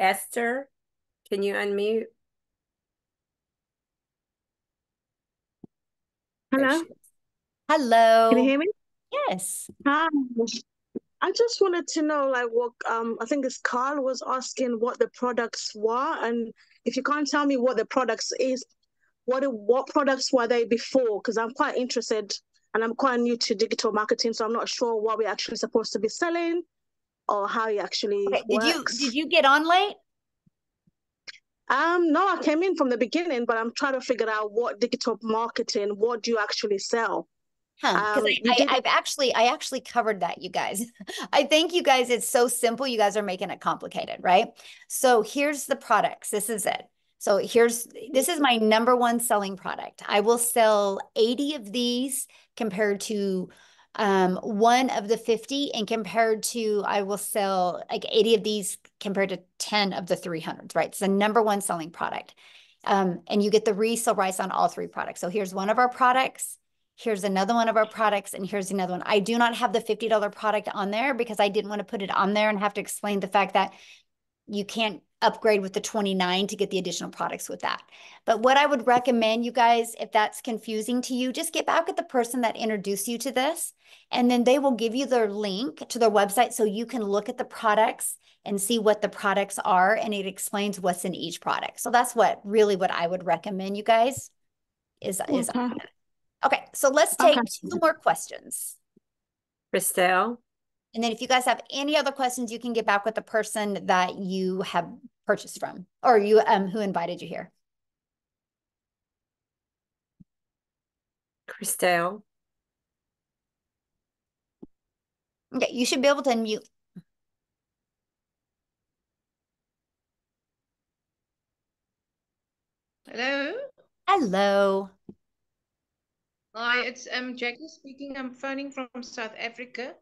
Speaker 2: Esther, can you unmute?
Speaker 16: Hello.
Speaker 1: Hello.
Speaker 16: Can you hear me?
Speaker 1: Yes.
Speaker 16: Hi. I just wanted to know, like, what um, I think it's Carl was asking what the products were, and if you can't tell me what the products is, what what products were they before? Because I'm quite interested, and I'm quite new to digital marketing, so I'm not sure what we're actually supposed to be selling, or how it actually
Speaker 1: Okay, did you did you get on late?
Speaker 16: Um, no, I came in from the beginning, but I'm trying to figure out what digital marketing, what do you actually sell?
Speaker 1: Huh,
Speaker 16: Um,
Speaker 1: I, I've actually I actually covered that, you guys. I think you guys, it's so simple. You guys are making it complicated, right? So here's the products. This is it. So here's this is my number one selling product. I will sell 80 of these compared to um one of the 50 and compared to I will sell like 80 of these compared to 10 of the 300s, right? It's the number one selling product. Um, and you get the resale price on all three products. So here's one of our products. Here's another one of our products, and here's another one. I do not have the $50 product on there because I didn't want to put it on there and have to explain the fact that you can't upgrade with the 29 to get the additional products with that. But what I would recommend you guys, if that's confusing to you, just get back with the person that introduced you to this, and then they will give you their link to their website so you can look at the products and see what the products are, and it explains what's in each product. So that's what really what I would recommend you guys is is
Speaker 16: Okay.
Speaker 1: okay. So let's take
Speaker 16: Okay.
Speaker 1: two more questions.
Speaker 2: Christelle.
Speaker 1: And then if you guys have any other questions, you can get back with the person that you have purchased from or you um who invited you here.
Speaker 2: Christelle.
Speaker 1: Okay, you should be able to unmute.
Speaker 17: Hello.
Speaker 1: Hello.
Speaker 17: Hi, it's um Jackie speaking. I'm phoning from South Africa.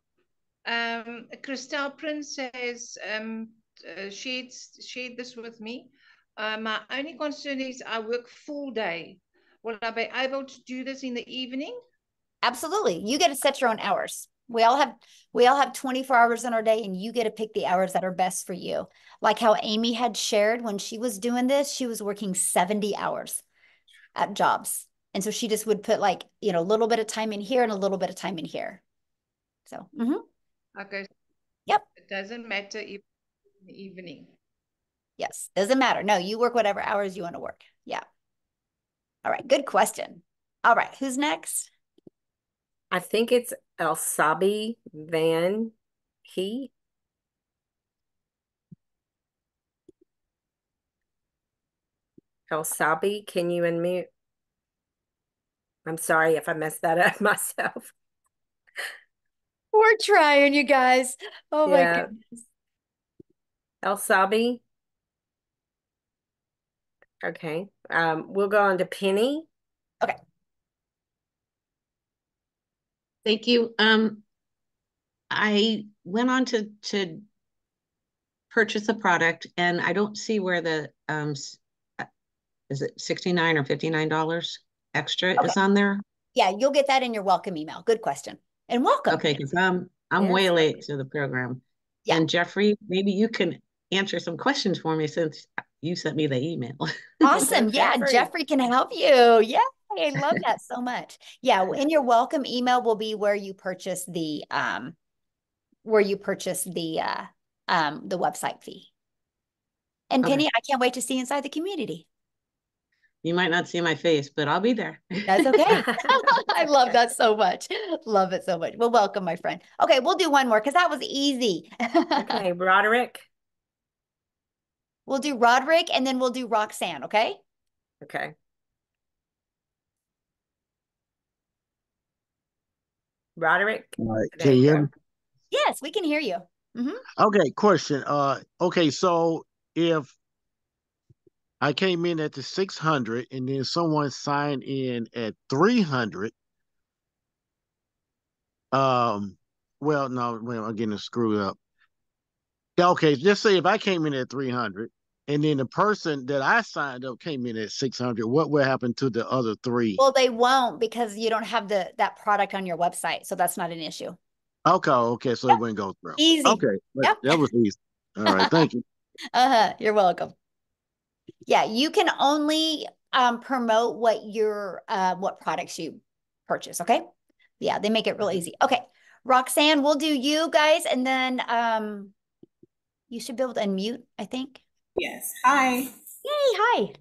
Speaker 17: Um, Christelle Prince has um uh, shared shared this with me. Uh, my only concern is I work full day. Will I be able to do this in the evening?
Speaker 1: Absolutely. You get to set your own hours. We all have we all have 24 hours in our day and you get to pick the hours that are best for you. Like how Amy had shared when she was doing this, she was working 70 hours at jobs. And so she just would put like, you know, a little bit of time in here and a little bit of time in here. So, mhm.
Speaker 17: Okay.
Speaker 1: Yep.
Speaker 17: It doesn't matter if in the evening.
Speaker 1: Yes, doesn't matter. No, you work whatever hours you want to work. Yeah. All right, good question. All right, who's next?
Speaker 2: I think it's Elsabi Van He. Elsabi, can you unmute? I'm sorry if I messed that up myself.
Speaker 1: We're trying, you guys. Oh my
Speaker 2: Yeah.
Speaker 1: goodness.
Speaker 2: Elsabi. Okay. Um, we'll go on to Penny.
Speaker 1: Okay.
Speaker 18: Thank you. Um, I went on to to purchase a product and I don't see where the um uh, is it 69 or 59 dollars extra is on there?
Speaker 1: Yeah, you'll get that in your welcome email. Good question. And welcome.
Speaker 18: Okay, because I'm I'm way late to the program.
Speaker 1: Yeah.
Speaker 18: And Jeffrey, maybe you can answer some questions for me since you sent me the email.
Speaker 1: Awesome. Yeah,
Speaker 2: Jeffrey.
Speaker 1: Jeffrey can help you. Yeah, I love that so much. Yeah, and your welcome email will be where you purchase the um where you purchase the uh um the website fee. And
Speaker 18: Okay.
Speaker 1: Penny, I can't wait to see inside the community.
Speaker 18: You might not see my face, but I'll be there.
Speaker 1: That's okay. I love that so much. Love it so much. Well, welcome, my friend. Okay, we'll do one more because that was easy.
Speaker 2: Okay, Roderick.
Speaker 1: We'll do Roderick and then we'll do Roxanne, okay?
Speaker 2: Okay. Roderick.
Speaker 19: All right,
Speaker 2: There
Speaker 19: can you
Speaker 2: you
Speaker 19: hear me?
Speaker 1: Yes, we can hear you. hmm
Speaker 19: Okay, question. Uh, okay, so if I came in at the 600 and then someone signed in at 300. Um, well, no, well, I'm getting screwed up. Okay, just say if I came in at 300 and then the person that I signed up came in at 600, what will happen to the other three?
Speaker 1: Well, they won't because you don't have the that product on your website. So that's not an issue.
Speaker 19: Okay, okay, so it wouldn't go through.
Speaker 1: Easy.
Speaker 19: Okay,
Speaker 1: Yep.
Speaker 19: that was easy. All right, thank you.
Speaker 1: Uh-huh. You're welcome. Yeah, you can only um promote what your uh what products you purchase, okay? Yeah, they make it real easy. Okay. Roxanne, we'll do you guys and then um you should be able to unmute, I think.
Speaker 20: Yes. Hi.
Speaker 1: Yay, hi.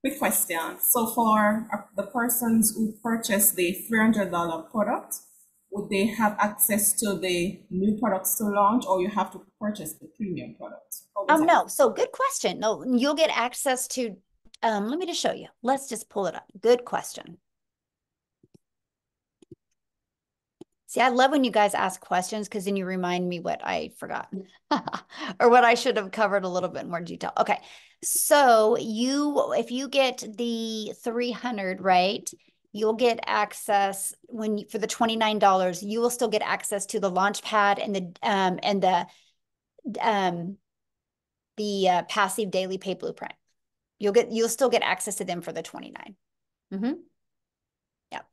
Speaker 20: Quick question. So for uh, the persons who purchase the $300 product, would they have access to the new products to launch or you have to purchase the premium products?
Speaker 1: Um,
Speaker 20: that-
Speaker 1: no, so good question. No, you'll get access to, um, let me just show you. Let's just pull it up. Good question. See, I love when you guys ask questions because then you remind me what I forgot or what I should have covered a little bit more detail. Okay. So you, if you get the 300, right, you'll get access when you, for the $29, you will still get access to the launch pad and the, um, and the, um, the uh, passive daily pay blueprint. You'll get, you'll still get access to them for the 29. Mm-hmm. Yep.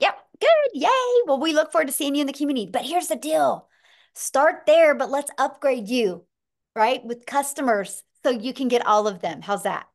Speaker 1: Yep. Good. Yay. Well, we look forward to seeing you in the community. But here's the deal. Start there, but let's upgrade you, right? With customers so you can get all of them. How's that?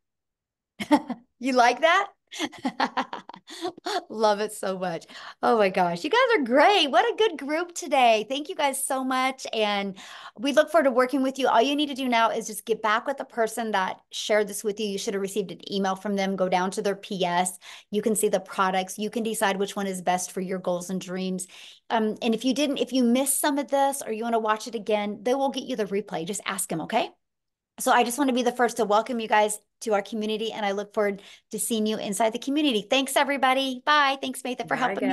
Speaker 1: You like that? Love it so much. Oh my gosh, you guys are great. What a good group today. Thank you guys so much. And we look forward to working with you. All you need to do now is just get back with the person that shared this with you. You should have received an email from them. Go down to their PS. You can see the products. You can decide which one is best for your goals and dreams. Um, and if you didn't, if you missed some of this or you want to watch it again, they will get you the replay. Just ask them, okay? So I just want to be the first to welcome you guys to our community, and I look forward to seeing you inside the community. Thanks, everybody. Bye. Thanks, Matha, for
Speaker 2: Bye,
Speaker 1: helping me.